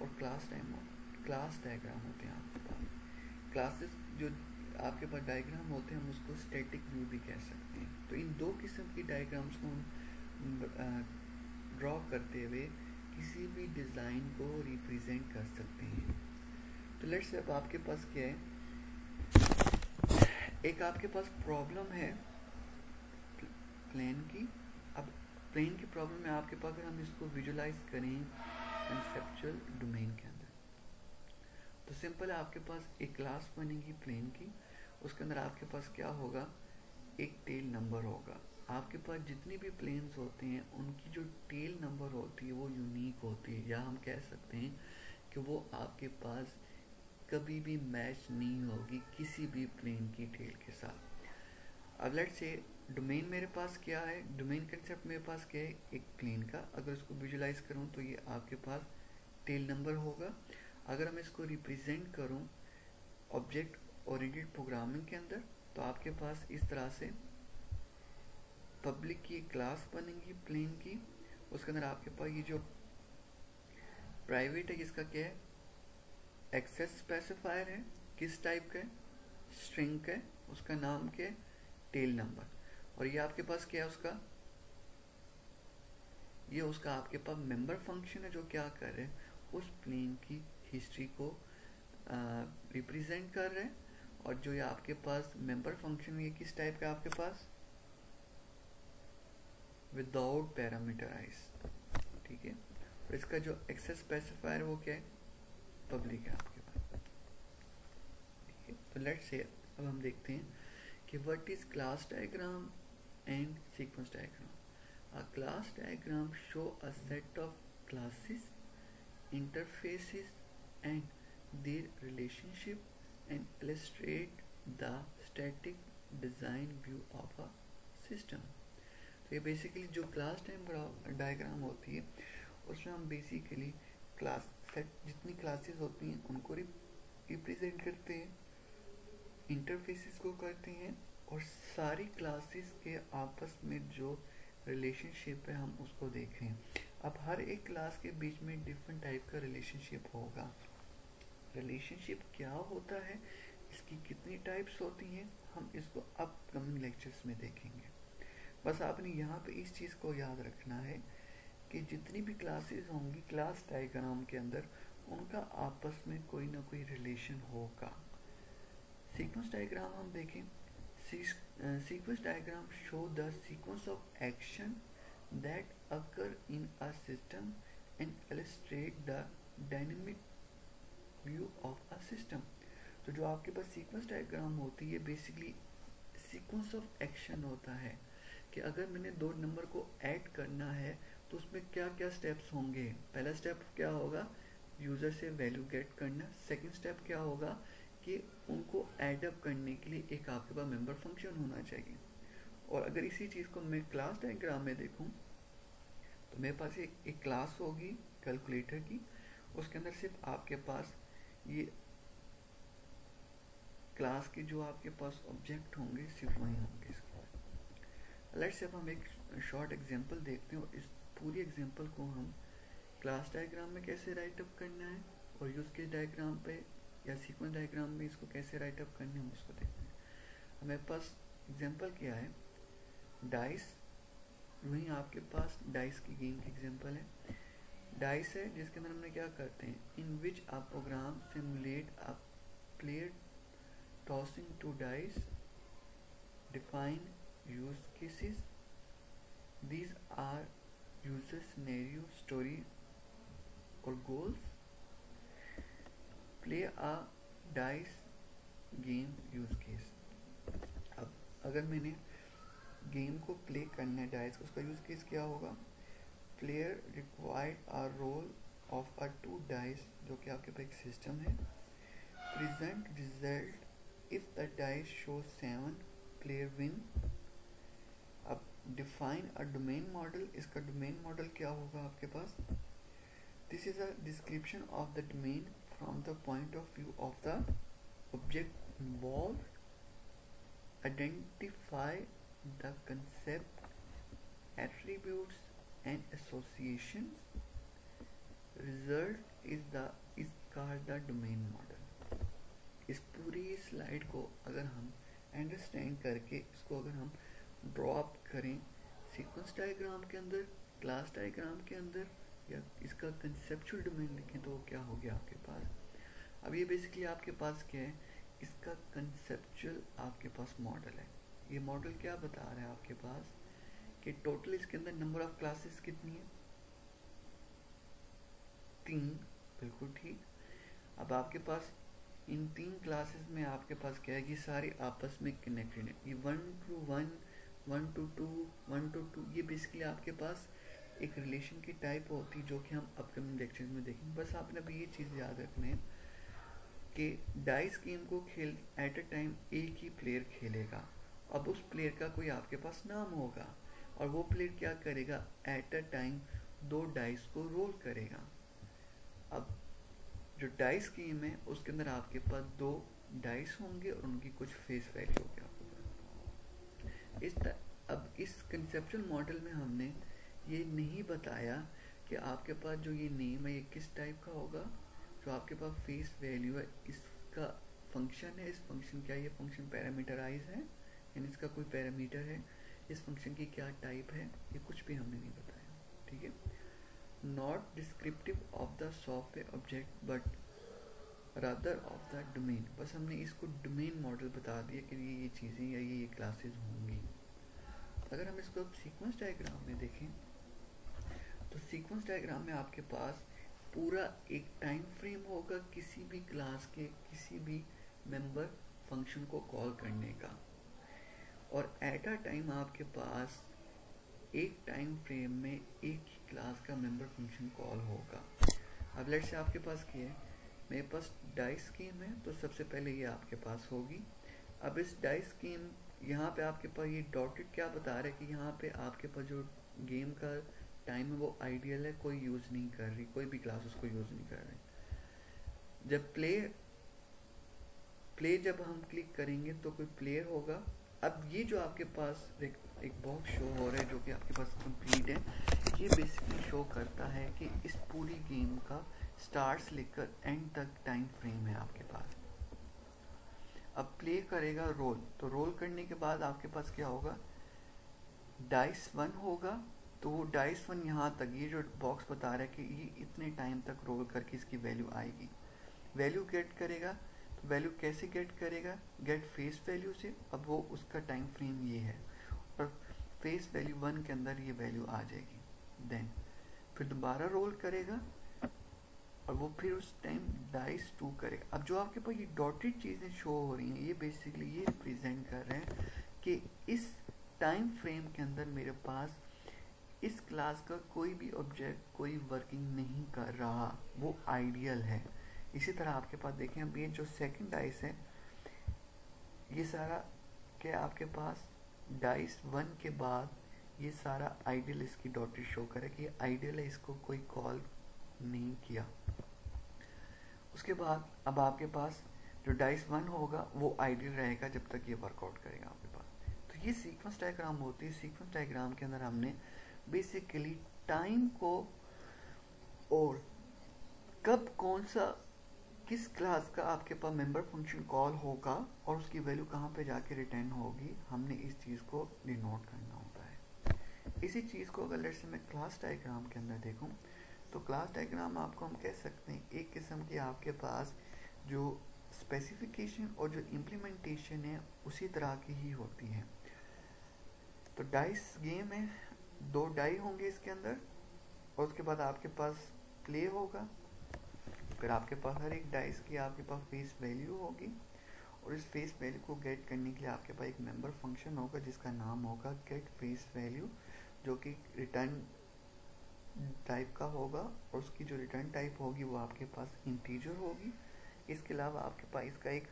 Speaker 1: और क्लास टाइम क्लास डायग्राम होते हैं आपके पास। क्लासेस जो आपके पास डायग्राम होते हैं, हम उसको स्टैटिक व्यू भी कह सकते हैं। तो इन दो किस्म की डायग्राम्स को हम ड्रॉ करते हुए किसी भी डिज़ाइन को रिप्रेजेंट कर सकते हैं। तो लेट्स अब आपके पास क्या है? एक आपके पास प्रॉब्लम है प्लेन की। अब प्लेन की प्रॉब्लम है आपके पास अगर हम इसको विजुलाइज करें कंसेप्चुअल डोमेन के अंदर तो सिंपल है, आपके पास एक क्लास बनेगी प्लेन की, उसके अंदर आपके पास क्या होगा? एक टेल नंबर होगा। आपके पास जितनी भी प्लेन्स होते हैं, उनकी जो टेल नंबर होती है, वो यूनिक होती है। या हम कह सकते हैं कि वो आपके पास कभी भी मैच नहीं होगी किसी भी प्लेन की टेल के साथ। अब लेट से डोमेन मेरे पास क्या है? डोमेन कंसेप्ट मेरे पास क्या है? एक प्लेन का। अगर उसको विजुलाइज करूँ तो ये आपके पास टेल नंबर होगा। अगर हम इसको रिप्रेजेंट करूँ ऑब्जेक्ट ओरिएंटेड प्रोग्रामिंग के अंदर तो आपके पास इस तरह से पब्लिक की क्लास बनेगी प्लेन की। उसके अंदर आपके पास ये जो प्राइवेट है इसका क्या है? एक्सेस स्पेसिफायर है। किस टाइप का है? स्ट्रिंग का है। उसका नाम क्या है? टेल नंबर और ये आपके पास क्या है उसका? ये उसका आपके पास मेंबर फ़ंक्शन है, जो क्या कर रहे हैं? उस प्लेन की हिस्ट्री को रिप्रेजेंट कर रहे हैं। और जो ये आपके पास मेंबर फ़ंक्शन ये किस टाइप का आपके पास? विदाउट पैरामीटराइज ठीक है? और इसका जो एक्सेस स्पेसिफायर वो क्या है? पब्लिक है आपके पास। ठीक है? तो लेट्स से अब हम देखते हैं कि what is class diagram and sequence diagram a class diagram show a set of classes interfaces, and their relationship and illustrate the static design view of a system. तो ये बेसिकली जो क्लास टाइम डायग्राम होती है, उसमें हम बेसिकली क्लास सेट जितनी क्लासेस होती हैं, उनको रिप्रेजेंट करते हैं इंटरफेसेस को करते हैं और सारी क्लासेस के आपस में जो रिलेशनशिप है, हम उसको देख रहे हैं। अब हर एक क्लास के बीच में डिफरेंट टाइप का रिलेशनशिप होगा। रिलेशनशिप क्या होता है? इसकी कितनी टाइप्स होती हैं? हम इसको अपकमिंग लेक्चर्स में देखेंगे। बस आपने यहाँ पे इस चीज़ को याद रखना है कि जितनी भी क्लासेस होंगी क्लास डायग्राम के अंदर उनका आपस में कोई ना कोई रिलेशन होगा। सीक्वेंस डायग्राम हम देखें। Sequence diagram show the sequence of action that occur in a system and illustrate the dynamic view of a system तो जो आपके पास सीक्वेंस डायग्राम होती है बेसिकली सीक्वेंस ऑफ़ एक्शन होता है। कि अगर मैंने दो नंबर को ऐड करना है तो उसमें क्या क्या स्टेप्स होंगे? पहला स्टेप क्या होगा? यूज़र से वैल्यू गेट करना। सेकंड स्टेप क्या होगा? कि उनको एडअप करने के लिए एक आपके पास मेंबर फ़ंक्शन होना चाहिए। और अगर इसी चीज़ को मैं क्लास डायग्राम में देखूँ तो मेरे पास एक, एक क्लास होगी कैलकुलेटर की। उसके अंदर सिर्फ़ आपके पास ये क्लास के जो आपके पास ऑब्जेक्ट होंगे सिर्फ़ वही होंगे लेट्स से अब हम एक शॉर्ट एग्जांपल देखते हैं, इस पूरी एग्जांपल को हम क्लास डायग्राम में कैसे राइट अप करना है और यूज़ केस डायग्राम पे या सीक्वेंस डायग्राम में इसको कैसे राइट अप करना है, हम उसको देखते हैं। हमारे पास एग्जांपल क्या है? डाइस वहीं आपके पास डाइस की गेम की एग्ज़ाम्पल है। डाइस है जिसके अंदर हमने क्या करते हैं? In which a program simulate a player tossing two dice define use cases. These are user scenario, story, or goals. Play a dice game use case अब अगर मैंने गेम को प्ले करना है डाइस उसका यूज़ केस क्या होगा? Player required a roll of a two dice जो कि आपके पास एक सिस्टम है। Present result if the shows 7 player win. अब डिफाइन अ डोमेन मॉडल इसका डोमेन मॉडल क्या होगा आपके पास? This is a description of the domain from the point of view of the object involve identify the concept, attributes, and associations. Result is the, is called the domain model. इस पूरी स्लाइड को अगर हम अंडरस्टैंड करके, इसको अगर हम ड्रॉप करें सीक्वेंस डायग्राम के अंदर क्लास डायग्राम के अंदर, या इसका कंसेप्चुअल डोमेन लिखें तो क्या हो गया आपके पास? अब ये बेसिकली आपके पास क्या है? इसका कंसेप्चुअल आपके पास मॉडल है। ये मॉडल क्या बता रहा है आपके पास? कि टोटल इसके अंदर नंबर ऑफ़ क्लासेस कितनी है? तीन, बिल्कुल ठीक। अब आपके पास इन तीन क्लासेस में आपके पास क्या है? कि सारे आपस में कनेक्टेड है। ये one two one one two two one two two ये बेसिकली आपके पास एक रिलेशन की टाइप होती है जो कि हम अपकमिंग लेक्चर्स में देखेंगे। बस आपने अभी ये चीज़ याद रखनी है कि डाइस गेम को खेल एट अ टाइम एक ही प्लेयर खेलेगा। अब उस प्लेयर का कोई आपके पास नाम होगा और वो प्लेयर क्या करेगा? एट अ टाइम दो डाइस को रोल करेगा। अब जो डाइस गेम है, उसके अंदर आपके पास दो डाइस होंगे और उनकी कुछ फेस वैल्यू होगी। इस अब इस कंसेप्चुअल मॉडल में हमने ये नहीं बताया कि आपके पास जो ये नेम है, ये किस टाइप का होगा, जो आपके पास फेस वैल्यू है, इसका फ़ंक्शन है, इस फ़ंक्शन क्या ये फ़ंक्शन पैरामीटराइज है, यानी इसका कोई पैरामीटर है, इस फ़ंक्शन की क्या टाइप है, ये कुछ भी हमने नहीं बताया, ठीक है? Not descriptive of the software object but rather of the domain. बस हमने इसको डोमेन मॉडल बता दिया कि ये ये चीज़ें या ये ये क्लासेस होंगी। अगर हम इसको सीक्वेंस डायग्राम में देखें तो सीक्वेंस डायग्राम में आपके पास पूरा एक टाइम फ्रेम होगा किसी भी क्लास के, किसी भी मेंबर फ़ंक्शन को कॉल करने का। और एट अ टाइम आपके पास एक टाइम फ्रेम में एक ही क्लास का मेंबर फ़ंक्शन कॉल होगा। अब लेट से आपके पास क्या है? मेरे पास डाइस स्कीम है तो सबसे पहले ये आपके पास होगी। अब इस डाइस स्कीम यहाँ पे आपके पास ये डॉटेड क्या बता रहा है कि यहाँ पे आपके पास जो गेम का टाइम है वो आइडियल है कोई यूज़ नहीं कर रही कोई भी क्लास उसको यूज़ नहीं कर रही। जब प्ले प्ले जब हम क्लिक करेंगे तो कोई प्लेयर होगा। अब ये जो आपके पास एक, एक बॉक्स शो हो रहा है जो कि आपके पास कंप्लीट है ये बेसिकली शो करता है कि इस पूरी गेम का स्टार्ट से लेकर एंड तक टाइम फ्रेम है आपके पास। अब प्ले करेगा रोल। तो रोल करने के बाद आपके पास क्या होगा? डाइस वन होगा। तो वो डाइस वन यहाँ तक, ये जो बॉक्स बता रहा है कि ये इतने टाइम तक रोल करके इसकी वैल्यू आएगी। वैल्यू गेट करेगा। तो वैल्यू कैसे गेट करेगा? गेट फेस वैल्यू से। अब वो उसका टाइम फ्रेम ये है। और फेस वैल्यू वन के अंदर ये वैल्यू आ जाएगी। देन फिर दोबारा रोल करेगा। और वो फिर उस टाइम डाइस टू करेगा अब जो आपके पास ये डॉटेड चीज़ें शो हो रही हैं, ये बेसिकली ये रिप्रेजेंट कर रहे हैं कि इस टाइम फ्रेम के अंदर मेरे पास इस क्लास का कोई भी ऑब्जेक्ट कोई वर्किंग नहीं कर रहा। वो आइडियल है। इसी तरह आपके पास देखें, अब ये जो सेकंड डाइस है, ये सारा क्या आपके पास डाइस वन के बाद ये सारा आइडियल इसकी डॉटेड शो करे कि आइडियल है, इसको कोई कॉल नहीं किया। उसके बाद अब आपके पास जो डाइस वन होगा, वो आइडियल रहेगा जब तक ये वर्कआउट करेगा आपके पास। तो ये सीक्वेंस डायग्राम होती है। सीक्वेंस डायग्राम के अंदर हमने बेसिकली टाइम को और कब कौन सा, किस क्लास का आपके पास मेंबर फ़ंक्शन कॉल होगा और उसकी वैल्यू कहाँ पे जाके रिटर्न होगी, हमने इस चीज़ को डिनोट करना होता है। इसी चीज़ को अगर लेट्स मैं क्लास डायग्राम के अंदर देखूँ तो क्लास डायग्राम आपको हम कह सकते हैं, एक किस्म की आपके पास जो स्पेसिफिकेशन और जो इम्प्लीमेंटेशन है, उसी तरह की ही होती है। तो डाइस गेम है, दो डाई होंगे इसके अंदर, और उसके बाद आपके पास प्ले होगा, फिर आपके पास हर एक डाइस की आपके पास फेस वैल्यू होगी, और इस फेस वैल्यू को गेट करने के लिए आपके पास एक मेंबर फ़ंक्शन होगा, जिसका नाम होगा गेट फेस वैल्यू जो कि रिटर्न टाइप का होगा और उसकी जो रिटर्न टाइप होगी वो आपके पास इंटीजर होगी। इसके अलावा आपके पास इसका एक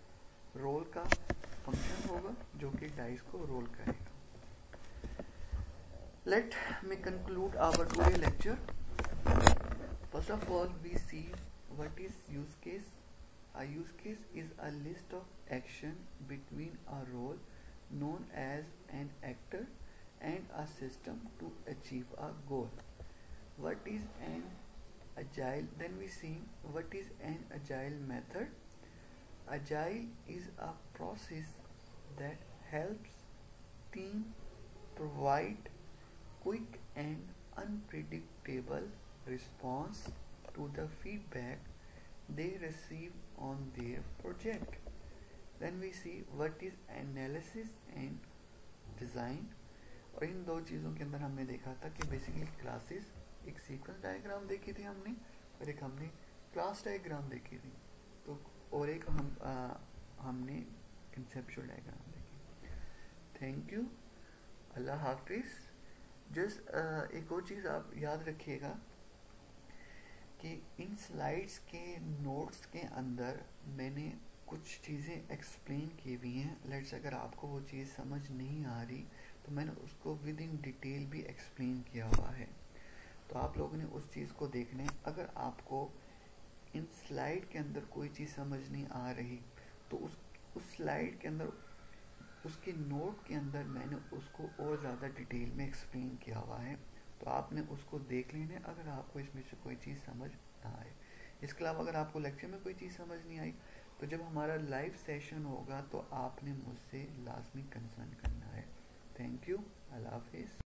Speaker 1: रोल का फ़ंक्शन होगा जो कि डाइस को रोल करेगा। Let me conclude our two lecture first of all we see what is use case a use case is a list of action between a role known as an actor and a system to achieve a goal what is an agile then we see what is an agile method agile is a process that helps team provide quick and unpredictable response to the feedback they receive on their project. Then we see what is analysis and design और इन दो चीज़ों के अंदर हमने देखा था कि बेसिकली क्लासेस एक सीक्वेंस डायग्राम देखी थी हमने और एक हमने क्लास डायग्राम देखी थी। तो और एक हम आ, हमने कंसेप्चुअल डायग्राम देखी। थैंक यू अल्लाह हाफिज़। जस्ट एक और चीज़ आप याद रखिएगा कि इन स्लाइड्स के नोट्स के अंदर मैंने कुछ चीज़ें एक्सप्लेन की हुई हैं। लेट्स अगर आपको वो चीज़ समझ नहीं आ रही तो मैंने उसको विद इन डिटेल भी एक्सप्लेन किया हुआ है। तो आप लोगों ने उस चीज़ को देखना, अगर आपको इन स्लाइड के अंदर कोई चीज़ समझ नहीं आ रही तो उस उस स्लाइड के अंदर, उसके नोट के अंदर मैंने उसको और ज़्यादा डिटेल में एक्सप्लेन किया हुआ है। तो आपने उसको देख लेना, अगर आपको इसमें से कोई चीज़ समझ ना आए। इसके अलावा अगर आपको लेक्चर में कोई चीज़ समझ नहीं आई तो जब हमारा लाइव सेशन होगा तो आपने मुझसे लाजमी कंसर्न करना है। Thank you. अल्लाह हाफिज़।